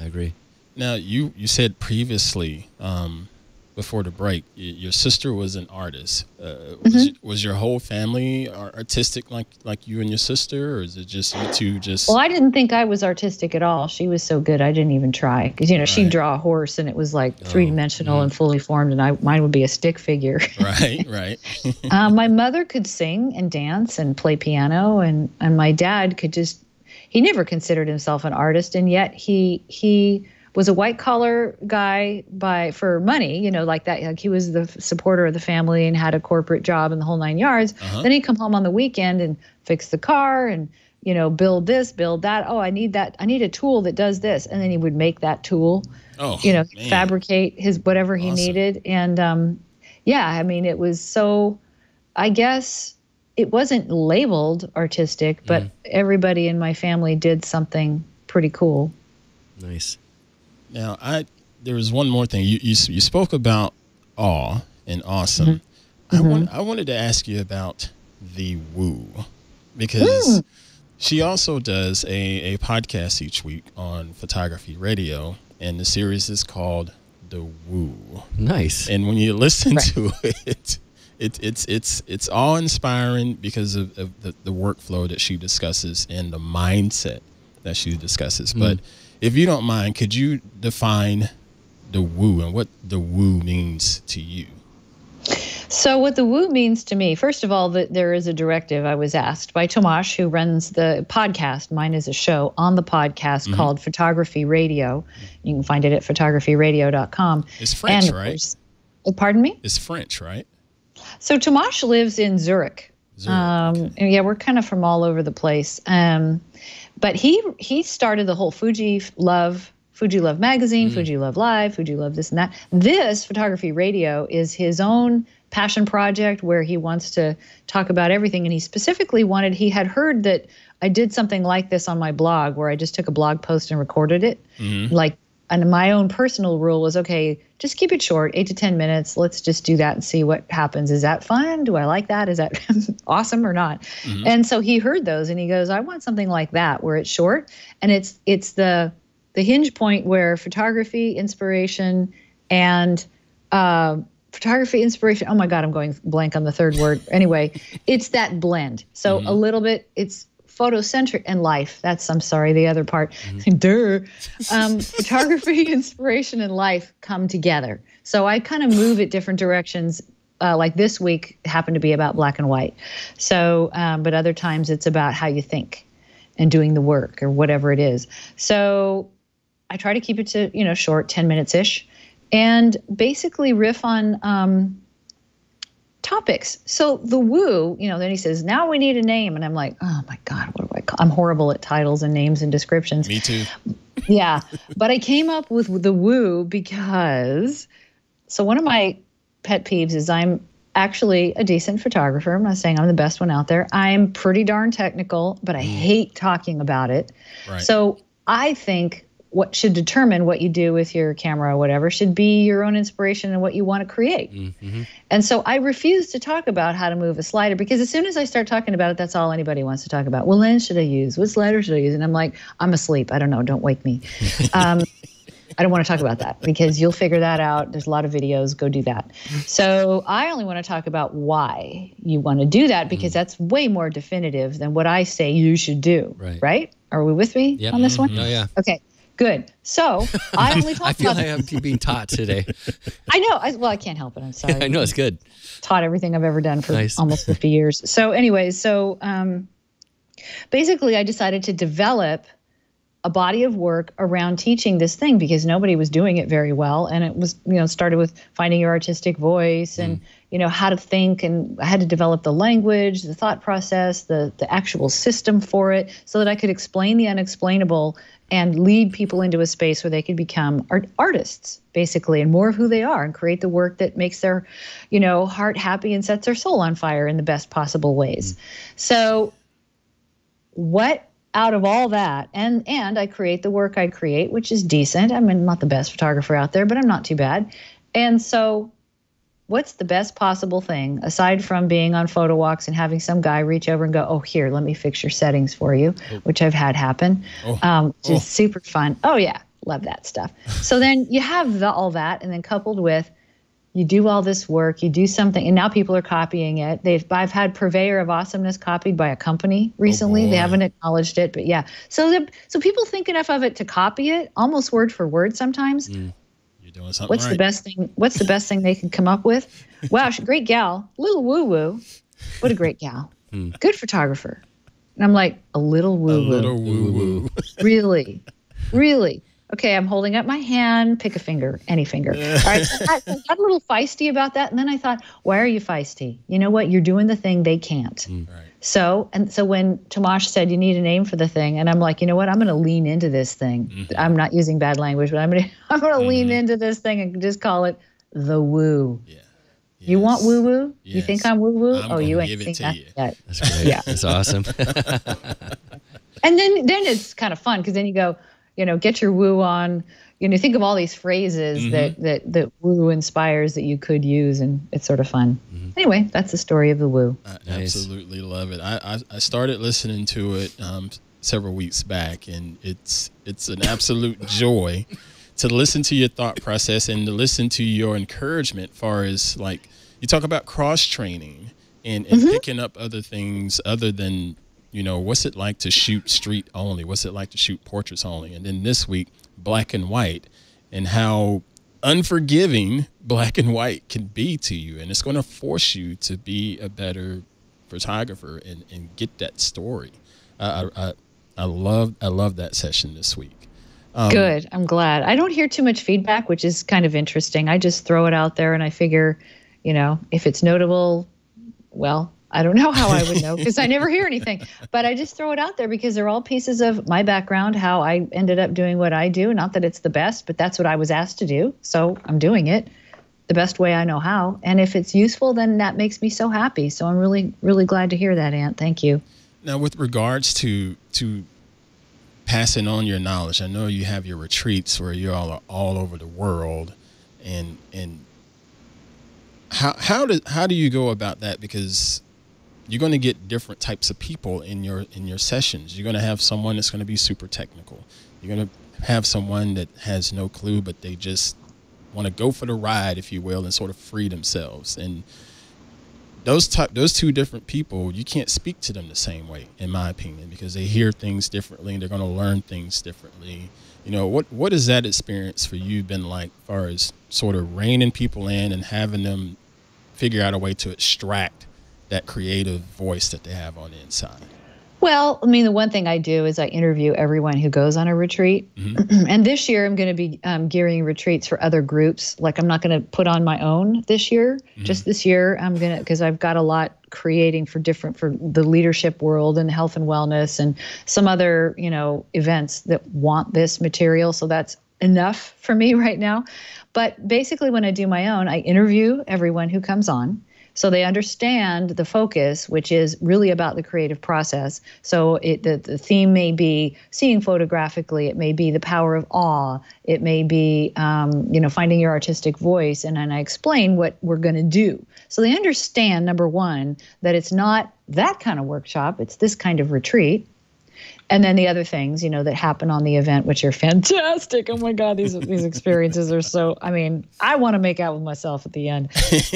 Speaker 4: I agree.
Speaker 1: Now you you said previously um, before the break, your sister was an artist. Uh, was,
Speaker 5: Mm-hmm.
Speaker 1: y- was your whole family artistic like like you and your sister, or is it just you two? Just
Speaker 5: Well, I didn't think I was artistic at all. She was so good, I didn't even try. Because you know, she'd draw a horse, and it was like three dimensional and fully formed, and I mine would be a stick figure.
Speaker 1: right, right.
Speaker 5: um, my mother could sing and dance and play piano, and and my dad could just. He never considered himself an artist, and yet he he was a white collar guy by for money, you know, like that. Like he was the supporter of the family and had a corporate job and the whole nine yards. Then he'd come home on the weekend and fix the car and you know build this, build that. Oh, I need that. I need a tool that does this, and then he would make that tool
Speaker 1: Oh,
Speaker 5: you know
Speaker 1: man.
Speaker 5: fabricate his whatever he needed and um yeah i mean it was so i guess it wasn't labeled artistic but everybody in my family did something pretty cool
Speaker 4: Nice.
Speaker 1: Now, I there was one more thing you you, you spoke about awe and awesome. Mm-hmm. I mm-hmm. want I wanted to ask you about the woo because mm. she also does a, a podcast each week on photography radio, and the series is called the woo.
Speaker 4: Nice.
Speaker 1: And when you listen
Speaker 5: Right.
Speaker 1: to it, it it's it's it's awe inspiring because of, of the, the workflow that she discusses and the mindset that she discusses. Mm. But if you don't mind, could you define the woo and what the woo means to you?
Speaker 5: so what the woo means to me first of all that there is a directive i was asked by Tomasz who runs the podcast mine is a show on the podcast called photography radio you can find it at photographyradio.com
Speaker 1: It's French,
Speaker 5: And
Speaker 1: right?
Speaker 5: course- uh, pardon me
Speaker 1: It's French, right?
Speaker 5: So Tomasz lives in Zurich.
Speaker 1: Zurich,
Speaker 5: Um, yeah, we're kind of from all over the place. Um, but he he started the whole Fuji Love, Fuji Love magazine, mm. Fuji Love Live, Fuji Love this and that. This photography radio is his own passion project where he wants to talk about everything. And he specifically wanted, he had heard that I did something like this on my blog where I just took a blog post and recorded it. Mm-hmm. Like, and my own personal rule was okay, just keep it short, eight to 10 minutes. Let's just do that and see what happens. Is that fun? Do I like that? Is that awesome or not? And so he heard those and he goes, I want something like that where it's short and it's, it's the, the hinge point where photography, inspiration, and uh, photography, inspiration. Oh my God, I'm going blank on the third word. Anyway, it's that blend. So a little bit, it's photocentric and life. That's, I'm sorry, the other part. Duh. Um, photography, inspiration, and life come together. So I kind of move it different directions. Uh, like this week happened to be about black and white. So, um, but other times it's about how you think and doing the work or whatever it is. So I try to keep it to, you know, short, 10 minutes ish, and basically riff on um, topics. So the woo, you know, then he says, now we need a name. And I'm like, oh my God, what do I call I'm horrible at titles and names and descriptions.
Speaker 1: Me too.
Speaker 5: yeah. But I came up with the woo because, so one of my pet peeves is I'm actually a decent photographer. I'm not saying I'm the best one out there. I'm pretty darn technical, but I mm. hate talking about it.
Speaker 1: Right.
Speaker 5: So I think what should determine what you do with your camera or whatever should be your own inspiration and what you want to create. Mm-hmm. And so I refuse to talk about how to move a slider because as soon as I start talking about it, that's all anybody wants to talk about. What lens should I use? What slider should I use? And I'm like, I'm asleep. I don't know. Don't wake me. Um, I don't want to talk about that because you'll figure that out. There's a lot of videos. Go do that. So I only want to talk about why you want to do that because mm-hmm. that's way more definitive than what I say you should do.
Speaker 4: Right.
Speaker 5: Right? Are we with me
Speaker 4: Yep.
Speaker 5: on this one? Mm-hmm.
Speaker 4: Oh yeah.
Speaker 5: Okay. Good. So I only talk
Speaker 4: I feel
Speaker 5: about.
Speaker 4: like I'm being taught today.
Speaker 5: I know. I, well, I can't help it. I'm sorry.
Speaker 4: I know it's good.
Speaker 5: taught everything I've ever done for
Speaker 4: Nice.
Speaker 5: almost 50 years. So, anyways, so um, basically, I decided to develop a body of work around teaching this thing because nobody was doing it very well, and it was you know started with finding your artistic voice and you know how to think, and I had to develop the language, the thought process, the the actual system for it, so that I could explain the unexplainable and lead people into a space where they could become art- artists basically and more of who they are and create the work that makes their you know heart happy and sets their soul on fire in the best possible ways. Mm-hmm. So what out of all that and and i create the work i create which is decent. I mean not the best photographer out there but i'm not too bad. And so what's the best possible thing aside from being on photo walks and having some guy reach over and go oh here let me fix your settings for you which i've had happen um, which is super fun oh yeah love that stuff so then you have the, all that and then coupled with you do all this work, you do something, and now people are copying it. They've I've had Purveyor of Awesomeness copied by a company recently. they haven't acknowledged it, but yeah. So the, so people think enough of it to copy it, almost word for word sometimes.
Speaker 1: You're doing something
Speaker 5: What's
Speaker 1: right.
Speaker 5: the best thing? What's the best thing they can come up with? Wow, great gal, little woo woo. What a great gal, hmm. good photographer. And I'm like a little
Speaker 1: A
Speaker 5: woo woo.
Speaker 1: little woo woo.
Speaker 5: Really? Really? Okay, I'm holding up my hand. Pick a finger, any finger. All right. So I, I got a little feisty about that. And then I thought, why are you feisty? You know what? You're doing the thing they can't. Hmm.
Speaker 1: Right.
Speaker 5: So, and so when Tomasz said you need a name for the thing, and I'm like, you know what? I'm going to lean into this thing. Mm-hmm. I'm not using bad language, but I'm going to I'm going to lean mm-hmm. into this thing and just call it the woo.
Speaker 1: Yeah.
Speaker 5: You want
Speaker 1: Yes.
Speaker 5: woo woo? You think I'm woo woo? Oh, you ain't
Speaker 1: give it
Speaker 5: seen
Speaker 1: to
Speaker 5: that
Speaker 1: you.
Speaker 5: yet.
Speaker 4: That's great.
Speaker 5: Yeah.
Speaker 4: That's awesome.
Speaker 5: and then then it's kind of fun because then you go you know get your woo on you know think of all these phrases
Speaker 1: Mm-hmm.
Speaker 5: that that that woo inspires that you could use and it's sort of fun
Speaker 1: Mm-hmm.
Speaker 5: anyway that's the story of the woo
Speaker 1: I
Speaker 4: Nice.
Speaker 1: absolutely love it. I, I, I started listening to it um, several weeks back, and it's it's an absolute joy to listen to your thought process and to listen to your encouragement. Far as like you talk about cross training and, and picking up other things other than you know what's it like to shoot street only, what's it like to shoot portraits only, and then this week black and white, and how unforgiving black and white can be to you. And it's going to force you to be a better photographer and, and get that story. I, I, I- love I love that session this week. Um,
Speaker 5: good. I'm glad. I don't hear too much feedback which is kind of interesting. I just throw it out there and i figure you know if it's notable well i don't know how i would know because i never hear anything but i just throw it out there because they're all pieces of my background how i ended up doing what i do not that it's the best but that's what i was asked to do so i'm doing it the best way I know how. And if it's useful, then that makes me so happy. So I'm really, really glad to hear that, Ant. Thank you.
Speaker 1: Now, with regards to to passing on your knowledge, I know you have your retreats where you all are all over the world, and and how how do how do you go about that? Because you're going to get different types of people in your in your sessions. You're going to have someone that's going to be super technical. You're going to have someone that has no clue, but they just want to go for the ride, if you will, and sort of free themselves. And those type those two different people, you can't speak to them the same way, in my opinion, because they hear things differently and they're going to learn things differently. You know, what what has that experience for you been like, as far as sort of reining people in and having them figure out a way to extract that creative voice that they have on the inside?
Speaker 5: Well, I mean, the one thing I do is I interview everyone who goes on a retreat. Mm-hmm. and this year I'm going to be um, gearing retreats for other groups. Like I'm not going to put on my own this year. Mm-hmm. Just this year, I'm going to, because I've got a lot creating for different, for the leadership world and health and wellness and some other, you know, events that want this material. So that's enough for me right now. But basically, when I do my own, I interview everyone who comes on. So they understand the focus, which is really about the creative process. So it, the, the theme may be seeing photographically, it may be the power of awe, it may be um, you know finding your artistic voice, and then I explain what we're going to do. So they understand number one that it's not that kind of workshop; it's this kind of retreat and then the other things you know that happen on the event which are fantastic. Oh my god these these experiences are so i mean i want to make out with myself at the end.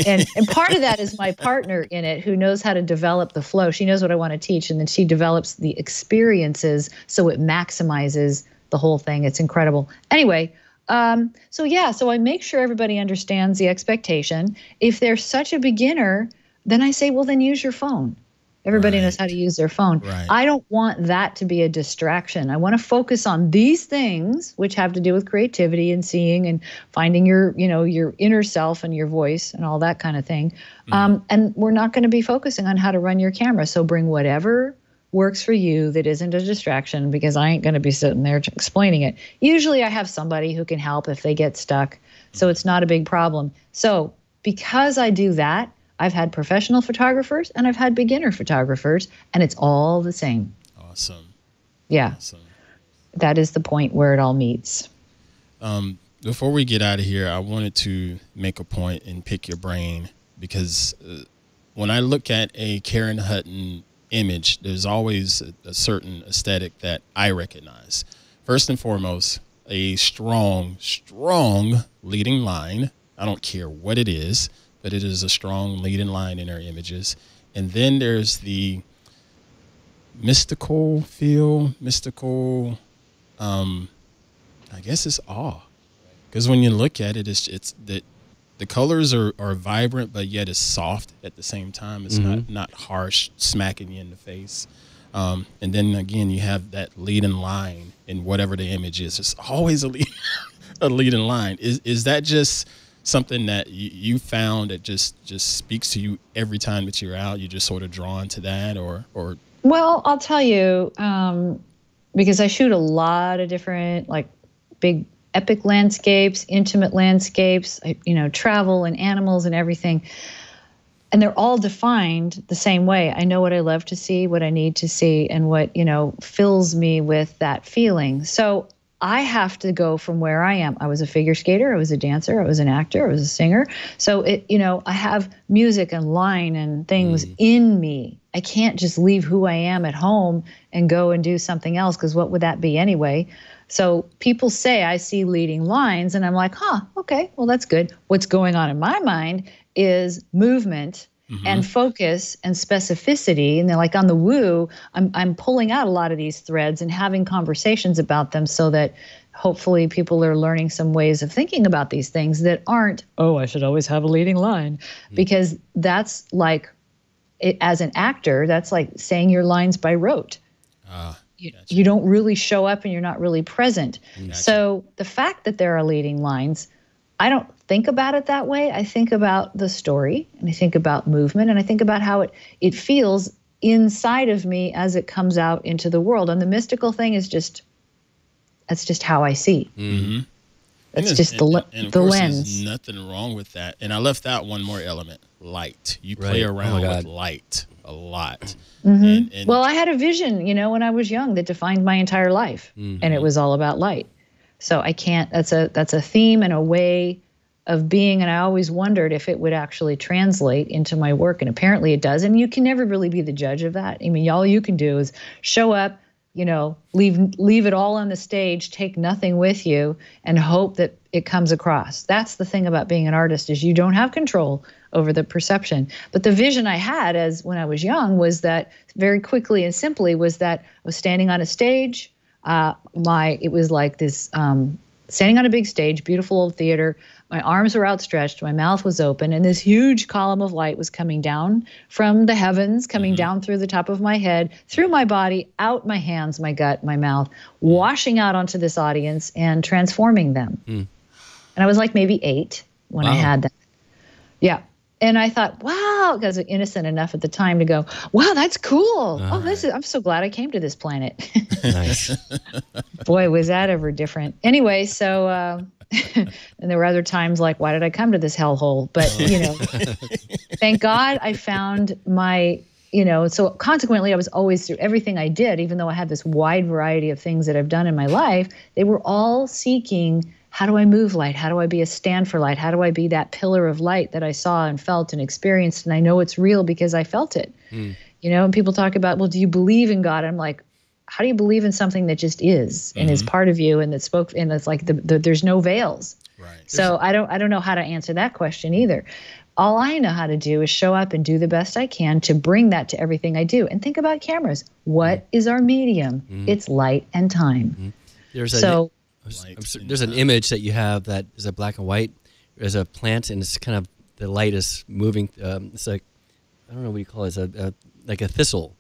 Speaker 5: And and part of that is my partner in it who knows how to develop the flow. She knows what i want to teach and then she develops the experiences so it maximizes the whole thing. It's incredible. Anyway um, so yeah so i make sure everybody understands the expectation. If they're such a beginner then i say well then use your phone Everybody right. knows how to use their phone. Right. I don't want that to be a distraction. I want to focus on these things which have to do with creativity and seeing and finding your, you know, your inner self and your voice and all that kind of thing. Mm-hmm. Um, and we're not going to be focusing on how to run your camera. So bring whatever works for you that isn't a distraction because I ain't going to be sitting there explaining it. Usually I have somebody who can help if they get stuck. So mm-hmm. it's not a big problem. So because I do that, I've had professional photographers and I've had beginner photographers, and it's all the same.
Speaker 1: Awesome.
Speaker 5: Yeah. Awesome. That is the point where it all meets.
Speaker 1: Um, before we get out of here, I wanted to make a point and pick your brain because uh, when I look at a Karen Hutton image, there's always a, a certain aesthetic that I recognize. First and foremost, a strong, strong leading line. I don't care what it is but it is a strong leading line in our images. And then there's the mystical feel, mystical, um, I guess it's awe. Because when you look at it, it's it's that the colors are, are vibrant, but yet it's soft at the same time. It's mm-hmm. not not harsh, smacking you in the face. Um, and then again, you have that leading line in whatever the image is. It's always a lead, a leading line. Is is that just something that you, you found that just just speaks to you every time that you're out? You're just sort of drawn to that, or or
Speaker 5: well, I'll tell you um, because I shoot a lot of different like big epic landscapes, intimate landscapes, you know, travel and animals and everything. And they're all defined the same way. I know what I love to see, what I need to see, and what, you know, fills me with that feeling. So I have to go from where I am. I was a figure skater, I was a dancer, I was an actor, I was a singer. So it, you know, I have music and line and things mm. in me. I can't just leave who I am at home and go and do something else because what would that be anyway? So people say I see leading lines and I'm like, "Huh, okay. Well, that's good." What's going on in my mind is movement mm-hmm. and focus and specificity. And they're like on the woo, I'm, I'm pulling out a lot of these threads and having conversations about them so that hopefully people are learning some ways of thinking about these things that aren't, oh, I should always have a leading line. Mm-hmm. Because that's like, it, as an actor, that's like saying your lines by rote. Uh, you, gotcha. you don't really show up and you're not really present. Gotcha. So the fact that there are leading lines, I don't think about it that way. I think about the story and I think about movement and I think about how it it feels inside of me as it comes out into the world. And the mystical thing is just that's just how I see.
Speaker 1: Mm-hmm.
Speaker 5: That's
Speaker 1: And
Speaker 5: just
Speaker 1: there's-
Speaker 5: the
Speaker 1: and, and of
Speaker 5: the
Speaker 1: course,
Speaker 5: lens.
Speaker 1: There's nothing wrong with that. And I left out one more element: light. You play
Speaker 4: Right. Oh my
Speaker 1: around
Speaker 4: God.
Speaker 1: with light a lot.
Speaker 5: Mm-hmm.
Speaker 1: And, and
Speaker 5: Well, I had a vision, you know, when I was young that defined my entire life, and it was all about light. So I can't. That's a that's a theme and a way of being, and I always wondered if it would actually translate into my work, and apparently it does. And you can never really be the judge of that. I mean, all you can do is show up, you know, leave leave it all on the stage, take nothing with you, and hope that it comes across. That's the thing about being an artist is you don't have control over the perception. But the vision I had as when I was young was that very quickly and simply was that I was standing on a stage. Uh, my it was like this um, standing on a big stage, beautiful old theater. My arms were outstretched, my mouth was open, and this huge column of light was coming down from the heavens, coming down through the top of my head, through my body, out my hands, my gut, my mouth, washing out onto this audience and transforming them. And I was like maybe eight when I had that. Yeah. And I thought, wow, because I was innocent enough at the time to go, wow, that's cool. oh, this is, I'm so glad I came to this planet.
Speaker 4: Nice.
Speaker 5: Boy, was that ever different. Anyway, so, uh, and there were other times like, why did I come to this hellhole? But, you know, thank God I found my, you know, so consequently, I was always through everything I did, even though I had this wide variety of things that I've done in my life, they were all seeking how do I move light? How do I be a stand for light? How do I be that pillar of light that I saw and felt and experienced? And I know it's real because I felt it. Hmm. You know, and people talk about, well, do you believe in God? I'm like, how do you believe in something that just is and is mm-hmm. part of you and that spoke and it's like the, the, there's no veils
Speaker 1: right.
Speaker 5: so i don't i don't know how to answer that question either all i know how to do is show up and do the best i can to bring that to everything i do and think about cameras What hmm. is our medium hmm. it's light and time
Speaker 4: There's a
Speaker 5: so
Speaker 1: Light
Speaker 4: I'm so- there's an image that you have that is a black and white. There's a plant, and it's kind of the light is moving. Um, it's like I don't know what you call it. It's a, a like a thistle.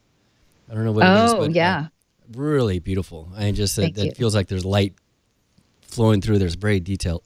Speaker 4: I don't know what it is.
Speaker 5: oh
Speaker 4: but, uh,
Speaker 5: yeah
Speaker 4: really beautiful. I just
Speaker 5: Thank
Speaker 4: it, feels like there's light flowing through. There's very detailed.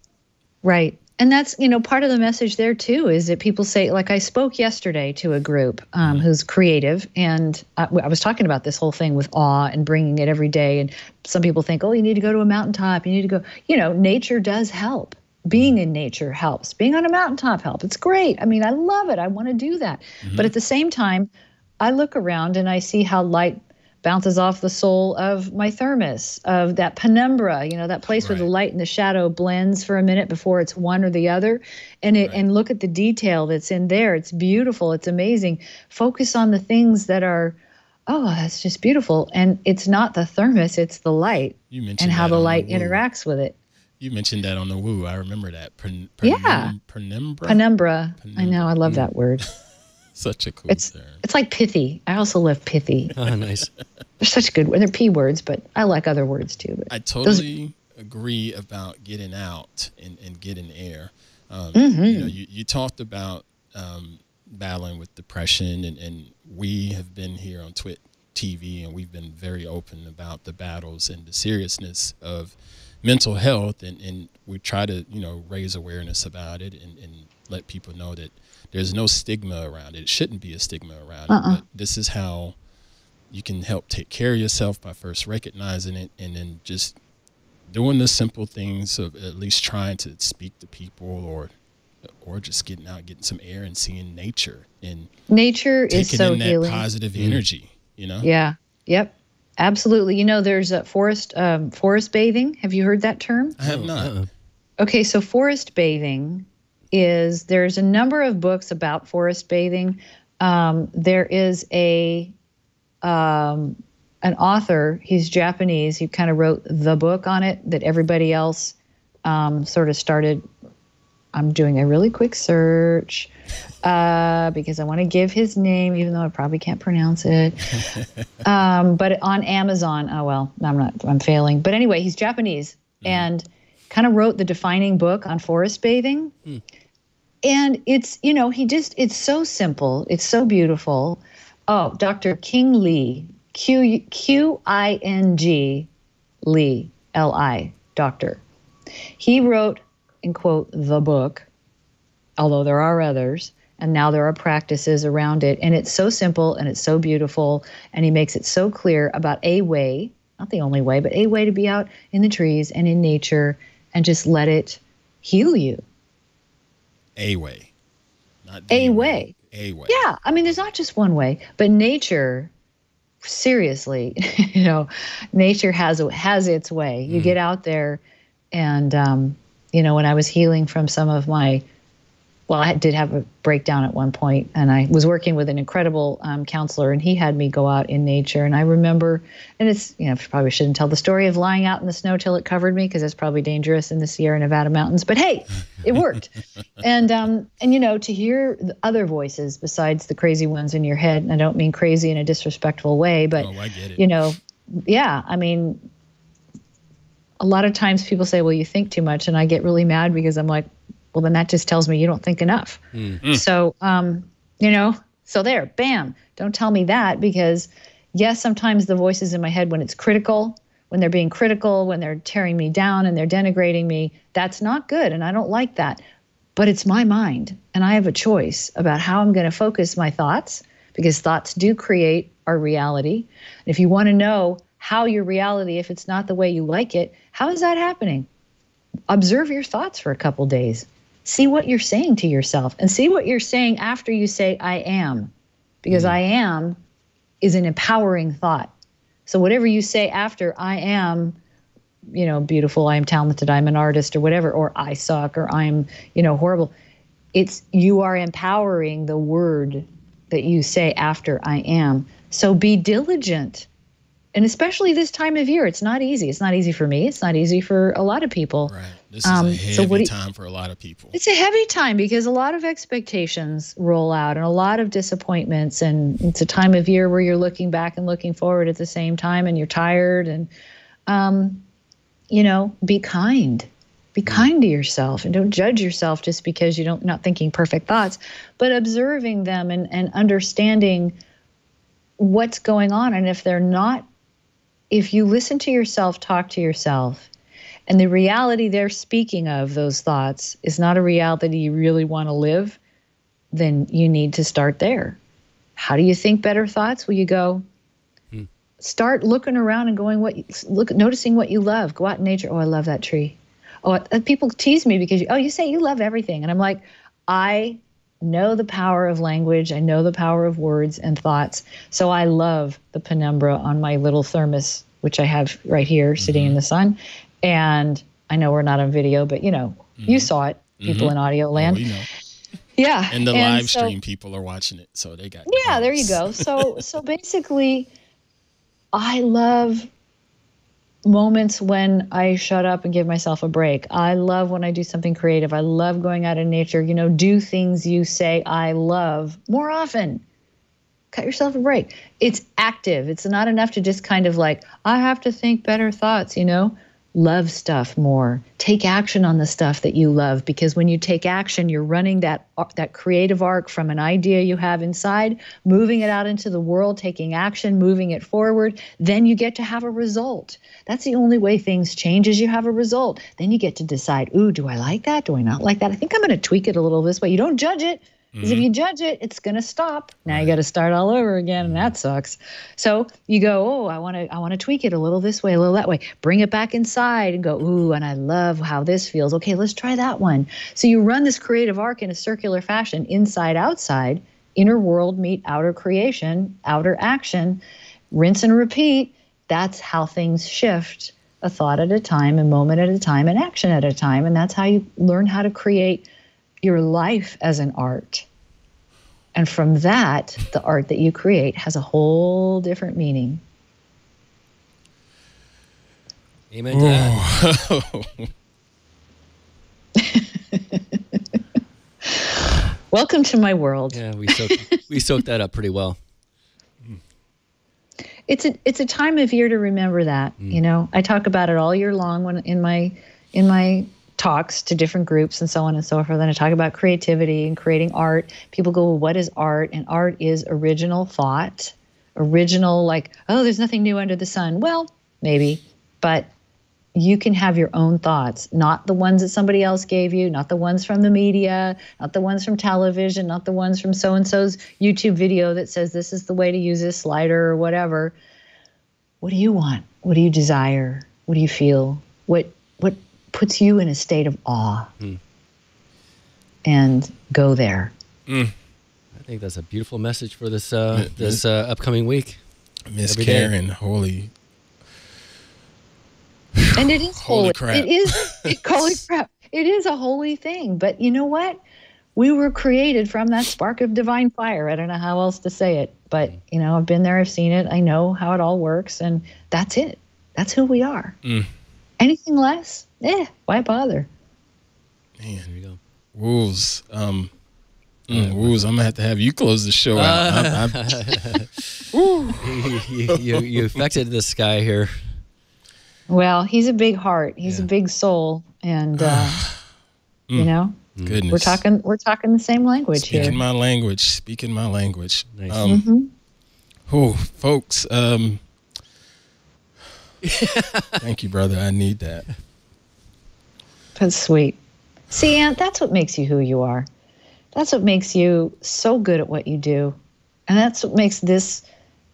Speaker 5: Right. And that's, you know, part of the message there too is that people say, like I spoke yesterday to a group um, mm-hmm. who's creative, and I, I was talking about this whole thing with awe and bringing it every day. And some people think, oh, you need to go to a mountaintop. You need to go, you know, nature does help. Being mm-hmm. in nature helps. Being on a mountaintop helps. It's great. I mean, I love it. I want to do that. Mm-hmm. But at the same time, I look around and I see how light bounces off the sole of my thermos, of that penumbra, you know, that place where the light and the shadow blends for a minute before it's one or the other. And it and look at the detail that's in there. It's beautiful. It's amazing. Focus on the things that are oh, that's just beautiful. And it's not the thermos, it's the light
Speaker 1: You mentioned
Speaker 5: and how the light
Speaker 1: Woo.
Speaker 5: interacts with it.
Speaker 1: You mentioned that on the woo. I remember that. Pen,
Speaker 5: Yeah.
Speaker 1: Penumbra.
Speaker 5: Penumbra. I know, I love that mm. word.
Speaker 1: Such a cool
Speaker 5: It's
Speaker 1: term.
Speaker 5: it's like pithy. I also love pithy.
Speaker 4: Oh, nice.
Speaker 5: They're such good they're p words, but I like other words too.
Speaker 1: I totally agree about getting out and, and getting air. Um,
Speaker 5: Mm-hmm.
Speaker 1: You know, you, you talked about um, battling with depression, and, and we have been here on TWiT TV, and we've been very open about the battles and the seriousness of mental health, and, and we try to you know raise awareness about it and, and let people know that there's no stigma around it. It shouldn't be a stigma around
Speaker 5: Uh-uh.
Speaker 1: it, but this is how you can help take care of yourself by first recognizing it and then just doing the simple things of at least trying to speak to people or or just getting out getting some air and seeing nature and
Speaker 5: nature is
Speaker 1: taking
Speaker 5: so
Speaker 1: in that
Speaker 5: healing.
Speaker 1: positive energy you know
Speaker 5: Yeah. Yep. Absolutely. You know, there's a forest um, forest bathing. Have you heard that term?
Speaker 1: i have not
Speaker 4: Uh-uh.
Speaker 5: Okay, so forest bathing is there's a number of books about forest bathing. Um, there is a um, an author. He's Japanese. He kind of wrote the book on it that everybody else um, sort of started. I'm doing a really quick search uh, because I want to give his name, even though I probably can't pronounce it. um, but on Amazon, oh well, I'm not. I'm failing. But anyway, he's Japanese and kind of wrote the defining book on forest bathing. Hmm. And it's you know he just it's so simple. It's so beautiful. Oh, Dr. Qing Li, Q Q I N G Li L I Doctor. He wrote in quote the book although there are others and now there are practices around it and it's so simple and it's so beautiful and he makes it so clear about a way not the only way but a way to be out in the trees and in nature and just let it heal you.
Speaker 1: A way. Not
Speaker 5: A way.
Speaker 1: A way.
Speaker 5: Yeah, I mean, there's not just one way, but nature, seriously, you know, nature has has its way. You get out there, and um, you know, when I was healing from some of my well, I did have a breakdown at one point, and I was working with an incredible um, counselor, and he had me go out in nature. And I remember, and it's you know probably shouldn't tell the story of lying out in the snow till it covered me because it's probably dangerous in the Sierra Nevada mountains. But hey, it worked. and um, and you know to hear the other voices besides the crazy ones in your head, and I don't mean crazy in a disrespectful way, but
Speaker 1: Oh, I get it.
Speaker 5: you know, yeah, I mean, a lot of times people say, well, you think too much. And I get really mad because I'm like, well, then that just tells me you don't think enough. So, um, you know, so there, bam, don't tell me that because, yes, sometimes the voices in my head, when it's critical, when they're being critical, when they're tearing me down and they're denigrating me, that's not good. And I don't like that. But it's my mind, and I have a choice about how I'm going to focus my thoughts because thoughts do create our reality. And if you want to know how your reality, if it's not the way you like it, how is that happening? Observe your thoughts for a couple days. See what you're saying to yourself and see what you're saying after you say, I am. Because mm-hmm. I am is an empowering thought. So whatever you say after I am, you know, beautiful, I am talented, I'm an artist, or whatever, or I suck, or I'm, you know, horrible. It's you are empowering the word that you say after I am. So be diligent. And especially this time of year, it's not easy. It's not easy for me. It's not easy for a lot of people.
Speaker 1: Right. This is
Speaker 5: Um,
Speaker 1: a heavy
Speaker 5: what do you-
Speaker 1: time for a lot of people.
Speaker 5: It's a heavy time because a lot of expectations roll out and a lot of disappointments. And it's a time of year where you're looking back and looking forward at the same time and you're tired. And, um, you know, be kind. Be kind to yourself and don't judge yourself just because you don't not thinking perfect thoughts, but observing them and, and understanding what's going on. And if they're not, if you listen to yourself, talk to yourself, and the reality they're speaking of, those thoughts, is not a reality you really want to live, then you need to start there. How do you think better thoughts? Well, you go, hmm. start looking around and going, what, look, noticing what you love. Go out in nature. Oh, I love that tree. Oh, uh, people tease me because, oh, you say you love everything. And I'm like, I know the power of language. I know the power of words and thoughts. So I love the penumbra on my little thermos, which I have right here sitting in the sun. And I know we're not on video, but you know, you mm-hmm. saw it, mm-hmm. people in audio
Speaker 1: Oh,
Speaker 5: land.
Speaker 1: know.
Speaker 5: Yeah.
Speaker 1: And the
Speaker 5: and
Speaker 1: live
Speaker 5: so-
Speaker 1: stream people are watching it, so they got.
Speaker 5: yeah, there you go. So so basically I love moments when I shut up and give myself a break. I love when I do something creative. I love going out in nature, you know, do things you say I love more often. Cut yourself a break. It's active. It's not enough to just kind of like, I have to think better thoughts, you know? Love stuff more. Take action on the stuff that you love because when you take action, you're running that that creative arc from an idea you have inside, moving it out into the world, taking action, moving it forward, then you get to have a result. That's the only way things change is you have a result. Then you get to decide, "Ooh, do I like that? Do I not like that? I think I'm going to tweak it a little this way." You don't judge it. Because if mm-hmm. you judge it, it's going to stop. Now you got to start all over again, and that sucks. So you go, oh, I want to, I want to tweak it a little this way, a little that way. Bring it back inside and go, ooh, and I love how this feels. Okay, let's try that one. So you run this creative arc in a circular fashion, inside, outside, inner world meet outer creation, outer action, rinse and repeat. That's how things shift, a thought at a time, a moment at a time, an action at a time, and that's how you learn how to create your life as an art. And from that, the art that you create has a whole different meaning.
Speaker 4: Amen to that.
Speaker 5: Welcome to my world.
Speaker 4: Yeah, we soaked, we soaked that up pretty well.
Speaker 5: It's a it's a time of year to remember that. You mm. know, I talk about it all year long when in my in my talks to different groups and so on and so forth. And I talk about creativity and creating art. People go, well, "What is art?" And art is original thought, original like, "Oh, there's nothing new under the sun." Well, maybe, but you can have your own thoughts, not the ones that somebody else gave you, not the ones from the media, not the ones from television, not the ones from so and so's YouTube video that says this is the way to use this slider or whatever. What do you want? What do you desire? What do you feel? What what puts you in a state of awe. And go there.
Speaker 4: I think that's a beautiful message for this uh, this uh, upcoming week.
Speaker 1: Miss
Speaker 4: Every day.
Speaker 1: Karen, holy
Speaker 5: And it is
Speaker 1: Holy
Speaker 5: holy.
Speaker 1: crap.
Speaker 5: It is it, holy crap. It is a holy thing. But you know what? We were created from that spark of divine fire. I don't know how else to say it. But you know, I've been there, I've seen it, I know how it all works, and that's it. That's who we are.
Speaker 1: Mm.
Speaker 5: Anything less? Eh, why bother?
Speaker 1: man.
Speaker 4: There you go.
Speaker 1: Wools. Um, mm, Wools, I'm gonna have to have you close the show out. I'm- I'm-
Speaker 4: you, you, you, you affected this guy here.
Speaker 5: Well, he's a big heart. He's a big soul, and uh, you know,
Speaker 1: goodness,
Speaker 5: we're talking we're talking the same language
Speaker 1: speaking
Speaker 5: here.
Speaker 1: my language. Speaking my language.
Speaker 4: Nice.
Speaker 1: Um,
Speaker 5: Mhm.
Speaker 1: Oh, folks. Um, thank you, brother. I need that.
Speaker 5: That's sweet. See, Ant, that's what makes you who you are. That's what makes you so good at what you do. And that's what makes this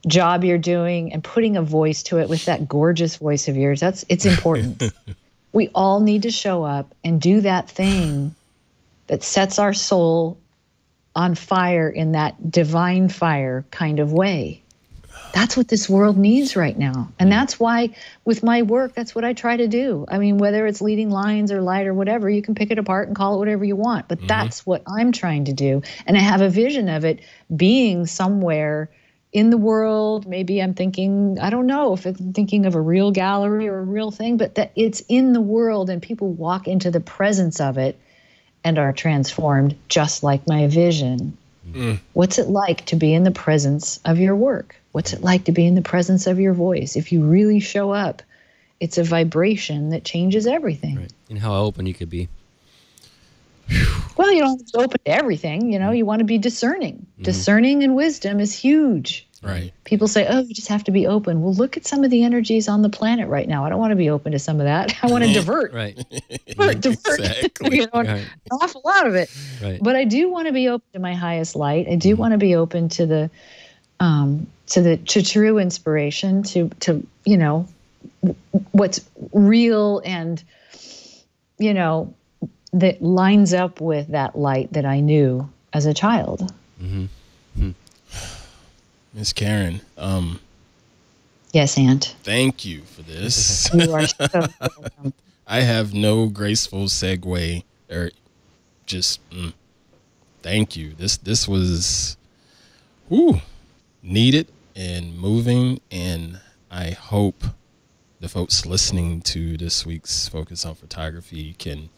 Speaker 5: job you're doing and putting a voice to it with that gorgeous voice of yours. That's it's important. we all need to show up and do that thing that sets our soul on fire in that divine fire kind of way. That's what this world needs right now. And mm. that's why, with my work, that's what I try to do. I mean, whether it's leading lines or light or whatever, you can pick it apart and call it whatever you want. But mm-hmm. that's what I'm trying to do. And I have a vision of it being somewhere in the world. Maybe I'm thinking, I don't know if I'm thinking of a real gallery or a real thing, but that it's in the world and people walk into the presence of it and are transformed just like my vision. Mm. What's it like to be in the presence of your work? What's it like to be in the presence of your voice? If you really show up, it's a vibration that changes everything.
Speaker 4: Right. And how open you could be.
Speaker 5: Well, you don't have to open to everything, you know, you want to be discerning. Mm-hmm. Discerning and wisdom is huge.
Speaker 1: Right.
Speaker 5: People say, oh, you just have to be open. Well, look at some of the energies on the planet right now. I don't want to be open to some of that. I want to divert.
Speaker 4: Right.
Speaker 5: divert, divert
Speaker 1: Exactly.
Speaker 5: you know,
Speaker 4: Right.
Speaker 5: an awful lot of it.
Speaker 4: Right.
Speaker 5: But I do want to be open to my highest light. I do mm-hmm. want to be open to the, um, to the to true inspiration, to to you know, what's real and, you know, that lines up with that light that I knew as a child.
Speaker 1: Miss Karen. Um,
Speaker 5: Yes, Ant.
Speaker 1: thank you for this.
Speaker 5: You are so welcome.
Speaker 1: I have no graceful segue or just mm, thank you. This this was whoo, needed and moving and I hope the folks listening to this week's focus on photography can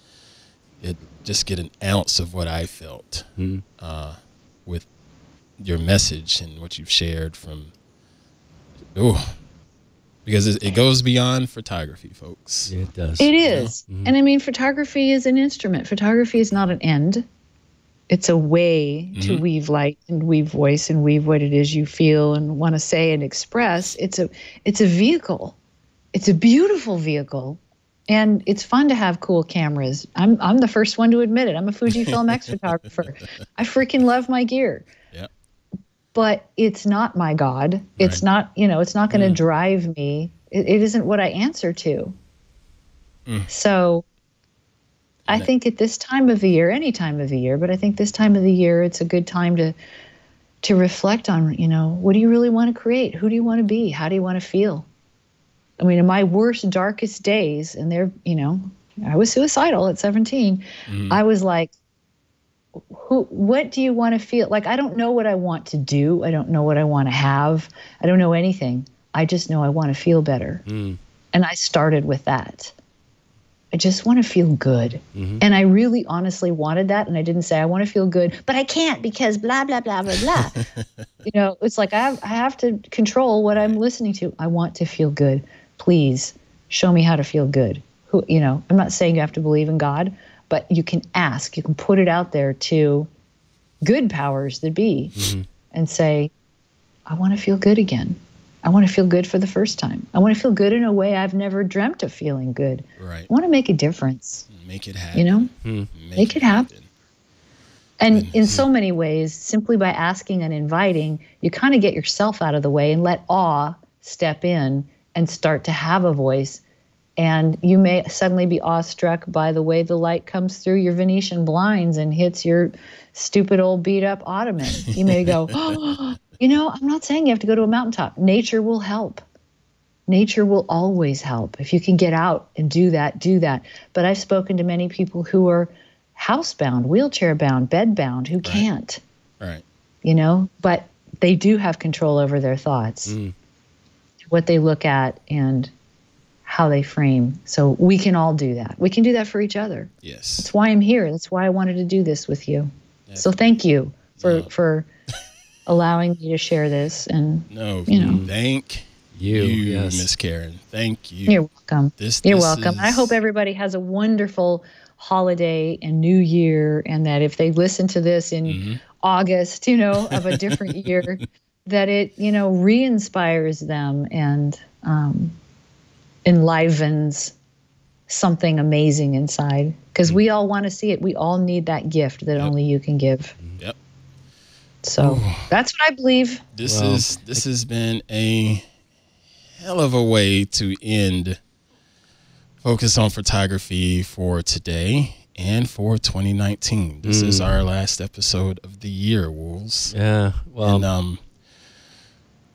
Speaker 1: it just get an ounce of what I felt uh, with your message and what you've shared from oh because it, it goes beyond photography folks
Speaker 4: It does.
Speaker 5: It is. And I mean, photography is an instrument. Photography is not an end. It's a way to mm-hmm. weave light and weave voice and weave what it is you feel and want to say and express. It's a it's a vehicle. It's a beautiful vehicle. And it's fun to have cool cameras. I'm I'm the first one to admit it. I'm a Fujifilm X photographer. I freaking love my gear.
Speaker 1: yeah
Speaker 5: But it's not my God. It's
Speaker 1: Right.
Speaker 5: not, you know, it's not going to mm. drive me. It, it isn't what I answer to. Mm. So I think at this time of the year, any time of the year, but I think this time of the year, it's a good time to to reflect on, you know, what do you really want to create? Who do you want to be? How do you want to feel? I mean, in my worst, darkest days, and they're, you know, I was suicidal at 17. I was like, who what do you want to feel like i don't know what i want to do i don't know what i want to have i don't know anything i just know i want to feel better
Speaker 4: Mm.
Speaker 5: and i started with that i just want to feel good. Mm-hmm. And i really honestly wanted that and i didn't say i want to feel good but i can't because blah blah blah blah blah. You know it's like I have, I have to control what i'm listening to. I want to feel good. Please show me how to feel good. Who you know i'm not saying you have to believe in god but you can ask you can put it out there to good powers that be mm-hmm. and say i want to feel good again i want to feel good for the first time. I want to feel good in a way i've never dreamt of feeling good.
Speaker 1: Right.
Speaker 5: I want to make a difference.
Speaker 1: Make it happen
Speaker 5: you know?
Speaker 4: Hmm.
Speaker 5: Make it happen. and in so many ways simply by asking and inviting you kind of get yourself out of the way and let awe step in and start to have a voice. And you may suddenly be awestruck by the way the light comes through your Venetian blinds and hits your stupid old beat up ottoman. You may go, oh, you know, I'm not saying you have to go to a mountaintop. Nature will help. Nature will always help. If you can get out and do that, do that. But I've spoken to many people who are housebound, wheelchair bound, bed bound, who can't,
Speaker 1: Right.
Speaker 5: you know, but they do have control over their thoughts, mm. what they look at, and how they frame. So we can all do that. We can do that for each other.
Speaker 1: Yes.
Speaker 5: That's why I'm here. That's why I wanted to do this with you. So thank you for
Speaker 1: Yeah.
Speaker 5: for allowing me to share this. And
Speaker 1: No.
Speaker 5: You know.
Speaker 1: Thank
Speaker 4: You,
Speaker 1: you,
Speaker 4: yes.
Speaker 1: Miss Karen. Thank you.
Speaker 5: you're welcome.
Speaker 1: This-
Speaker 5: you're
Speaker 1: this
Speaker 5: welcome. I hope everybody has a wonderful holiday and New Year, and that if they listen to this in
Speaker 1: Mm-hmm.
Speaker 5: August, you know, of a different year, that it you know re-inspires them and um, enlivens something amazing inside. Because we all want to see it. We all need that gift that only you can give.
Speaker 1: Yep.
Speaker 5: So that's what I believe.
Speaker 1: This
Speaker 4: Well,
Speaker 1: is this has been a hell of a way to end focus on photography for today and for 2019. This is our last episode of the year, Wools.
Speaker 4: Yeah. Well,
Speaker 1: and um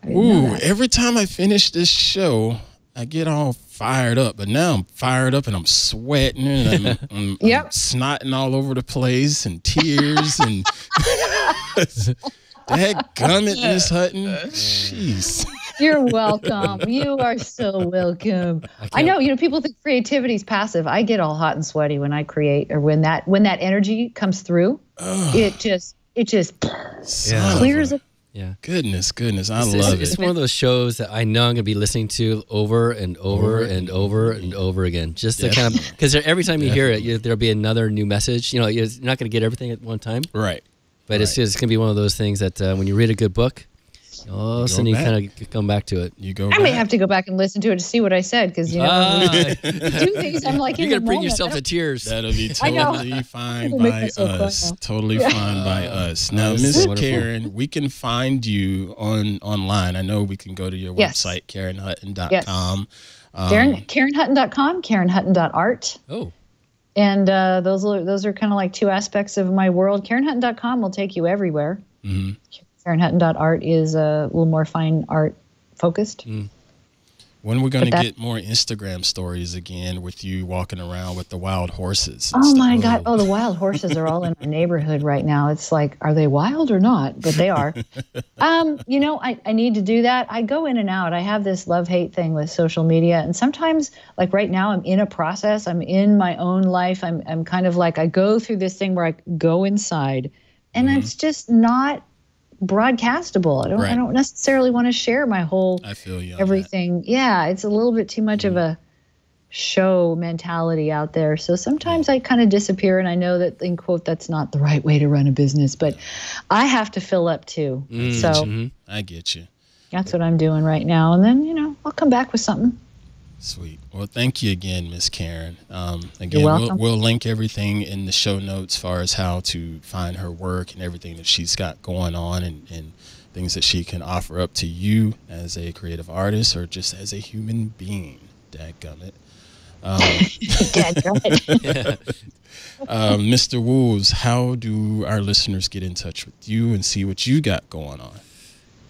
Speaker 5: I didn't know
Speaker 1: ooh, every time I finish this show, I get all fired up. But now I'm fired up and I'm sweating and I'm, I'm, I'm snotting all over the place and tears and Dad gummit, Miss Hutton. Uh, Jeez.
Speaker 5: You're welcome. you are so welcome. I, know, you know, people think creativity is passive. I get all hot and sweaty when I create or when that when that energy comes through. It just it just
Speaker 1: Son of
Speaker 5: clears
Speaker 1: a-
Speaker 5: it.
Speaker 4: Yeah.
Speaker 1: Goodness, goodness. I
Speaker 4: It's, it's-
Speaker 1: love
Speaker 4: it's
Speaker 1: it.
Speaker 4: It's one of those shows that I know I'm going to be listening to over and over and over and over again, just to kind of because every time you hear it, there'll be another new message. You know, you're not going to get everything at one time,
Speaker 1: Right.
Speaker 4: but it's just going to be one of those things that uh, when you read a good book, all of a you kind of come back to it.
Speaker 1: You go
Speaker 5: I may have to go back and listen to it to see what I said because you know
Speaker 4: Ah,
Speaker 5: do things I'm like
Speaker 4: you're going to bring
Speaker 5: moment,
Speaker 4: yourself to tears.
Speaker 1: That'll be totally fine by
Speaker 5: myself
Speaker 1: us.
Speaker 5: now.
Speaker 1: Totally fine by us. Now,
Speaker 4: this
Speaker 1: Miss. Karen, we can find you on online. I know we can go to your
Speaker 5: Yes.
Speaker 1: website, KarenHutton.com.
Speaker 5: Yes.
Speaker 1: Um,
Speaker 5: Karen KarenHutton.com, KarenHutton.art.
Speaker 1: Oh,
Speaker 5: And uh, those are those are kind of like two aspects of my world. KarenHutton.com will take you everywhere.
Speaker 1: Mm-hmm.
Speaker 5: KarenHutton.art is a little more fine art focused.
Speaker 1: Mm. when are we going to get more Instagram stories again with you walking around with the wild horses?
Speaker 5: Oh
Speaker 1: stuff?
Speaker 5: my God! Oh, the wild horses are all in my neighborhood right now. It's like, are they wild or not? But they are. um, you know, I, I need to do that. I go in and out. I have this love hate thing with social media, and sometimes, like right now, I'm in a process. I'm in my own life. I'm I'm kind of like I go through this thing where I go inside, and it's just not broadcastable. I don't I don't necessarily want to share my whole
Speaker 1: I feel you. on that.
Speaker 5: everything. Yeah, it's a little bit too much of a show mentality out there. So sometimes I kind of disappear and I know that in quote that's not the right way to run a business, but I have to fill up too. so
Speaker 1: Mhm. I get you.
Speaker 5: that's what I'm doing right now. And then, you know, I'll come back with something.
Speaker 1: Sweet. Well, thank you again, Miss Karen. Um, again, we'll,
Speaker 5: welcome.
Speaker 1: we'll link everything in the show notes as far as how to find her work and everything that she's got going on and, and things that she can offer up to you as a creative artist or just as a human being. Dadgummit.
Speaker 5: Dadgummit.
Speaker 1: Um, Mr. Wools, how do our listeners get in touch with you and see what you got going on?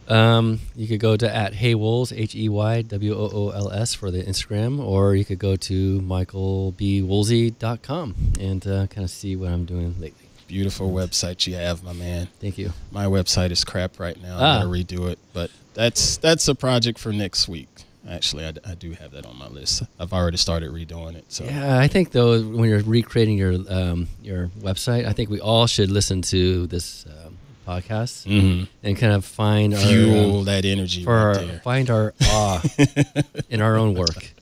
Speaker 4: Um, you could go to at Heywools, H E Y W O O L S for the Instagram, or you could go to michaelbwoolsey.com and uh, kind of see what I'm doing lately.
Speaker 1: Beautiful website you have, my man.
Speaker 4: Thank you.
Speaker 1: My website is crap right now.
Speaker 4: Ah.
Speaker 1: I gotta redo it, but that's that's a project for next week. Actually, I, I, do have that on my list. I've already started redoing it. So
Speaker 4: Yeah, I think though when you're recreating your um, your website, I think we all should listen to this um, podcast
Speaker 1: Mhm.
Speaker 4: and kind of find
Speaker 1: fuel
Speaker 4: our,
Speaker 1: that energy
Speaker 4: for
Speaker 1: right
Speaker 4: our,
Speaker 1: there.
Speaker 4: find our awe in our own work.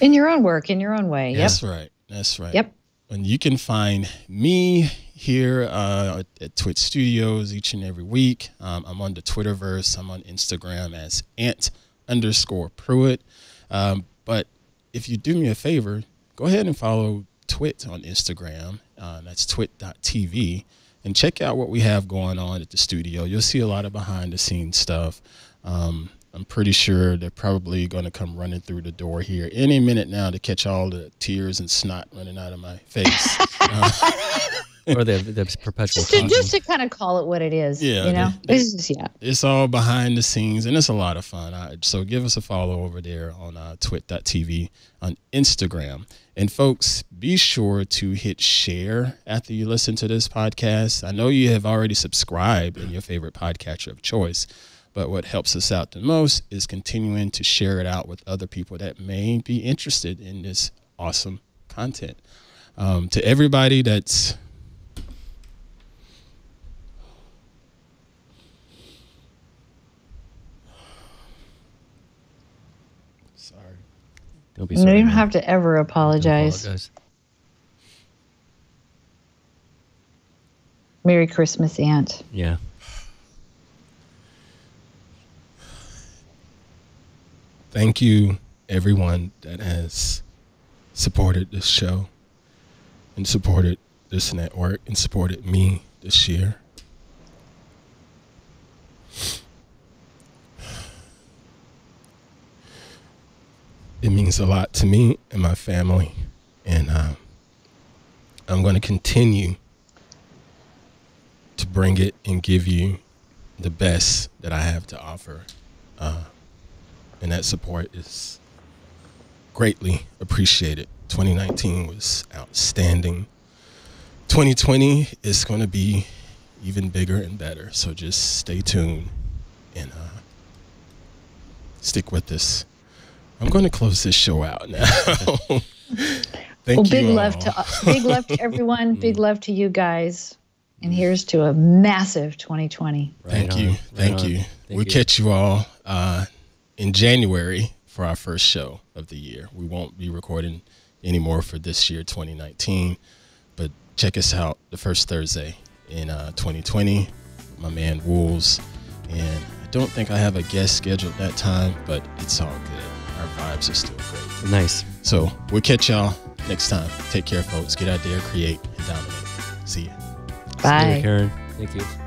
Speaker 5: in your own work, in your own way. Yep.
Speaker 1: That's right. That's right.
Speaker 5: Yep.
Speaker 1: And you can find me here uh, at- at TWiT Studios each and every week. Um, I'm on the Twitterverse. I'm on Instagram as ant underscore Pruitt. Um, but if you do me a favor, go ahead and follow TWiT on Instagram. Uh, that's twit.tv. And check out what we have going on at the studio. You'll see a lot of behind the scenes stuff. Um, I'm pretty sure they're probably going to come running through the door here any minute now to catch all the tears and snot running out of my face. uh,
Speaker 4: or the, the perpetual
Speaker 5: just to, just to kind of call it what it is.
Speaker 1: Yeah,
Speaker 5: you know,
Speaker 1: they-
Speaker 5: this is yeah.
Speaker 1: it's all behind the scenes and it's a lot of fun. I, so give us a follow over there on uh, twit.tv on Instagram. And folks, be sure to hit share after you listen to this podcast. I know you have already subscribed in your favorite podcatcher of choice, but what helps us out the most is continuing to share it out with other people that may be interested in this awesome content. Um, to everybody that's sorry.
Speaker 4: Don't be
Speaker 5: No,
Speaker 4: sorry.
Speaker 5: you don't have to ever apologize.
Speaker 4: apologize.
Speaker 5: Merry Christmas, Ant.
Speaker 4: Yeah.
Speaker 1: thank you everyone that has supported this show and supported this network and supported me this year. It means a lot to me and my family, and uh, I'm going to continue to bring it and give you the best that I have to offer. Uh, and that support is greatly appreciated. 2019 was outstanding. 2020 is going to be even bigger and better. So just stay tuned and uh, stick with this. I'm going to close this show out now. Thank
Speaker 5: well,
Speaker 1: you.
Speaker 5: big
Speaker 1: all.
Speaker 5: love to big love to everyone. Big love to you guys. And here's to a massive 2020.
Speaker 4: Right
Speaker 1: Thank
Speaker 4: on,
Speaker 1: you.
Speaker 4: right
Speaker 1: Thank
Speaker 4: on.
Speaker 1: you.
Speaker 4: Thank
Speaker 1: we'll
Speaker 4: you.
Speaker 1: catch you all uh, in January for our first show of the year. We won't be recording anymore for this year, 2019. But check us out the first Thursday in uh, 2020. My man Wools. And I don't think I have a guest scheduled that time, but it's all good. Our vibes are still great.
Speaker 4: Nice.
Speaker 1: So we'll catch y'all next time. Take care, folks. Get out there, create, and dominate. See ya.
Speaker 4: See you,
Speaker 5: Bye.
Speaker 4: Karen. Thank you.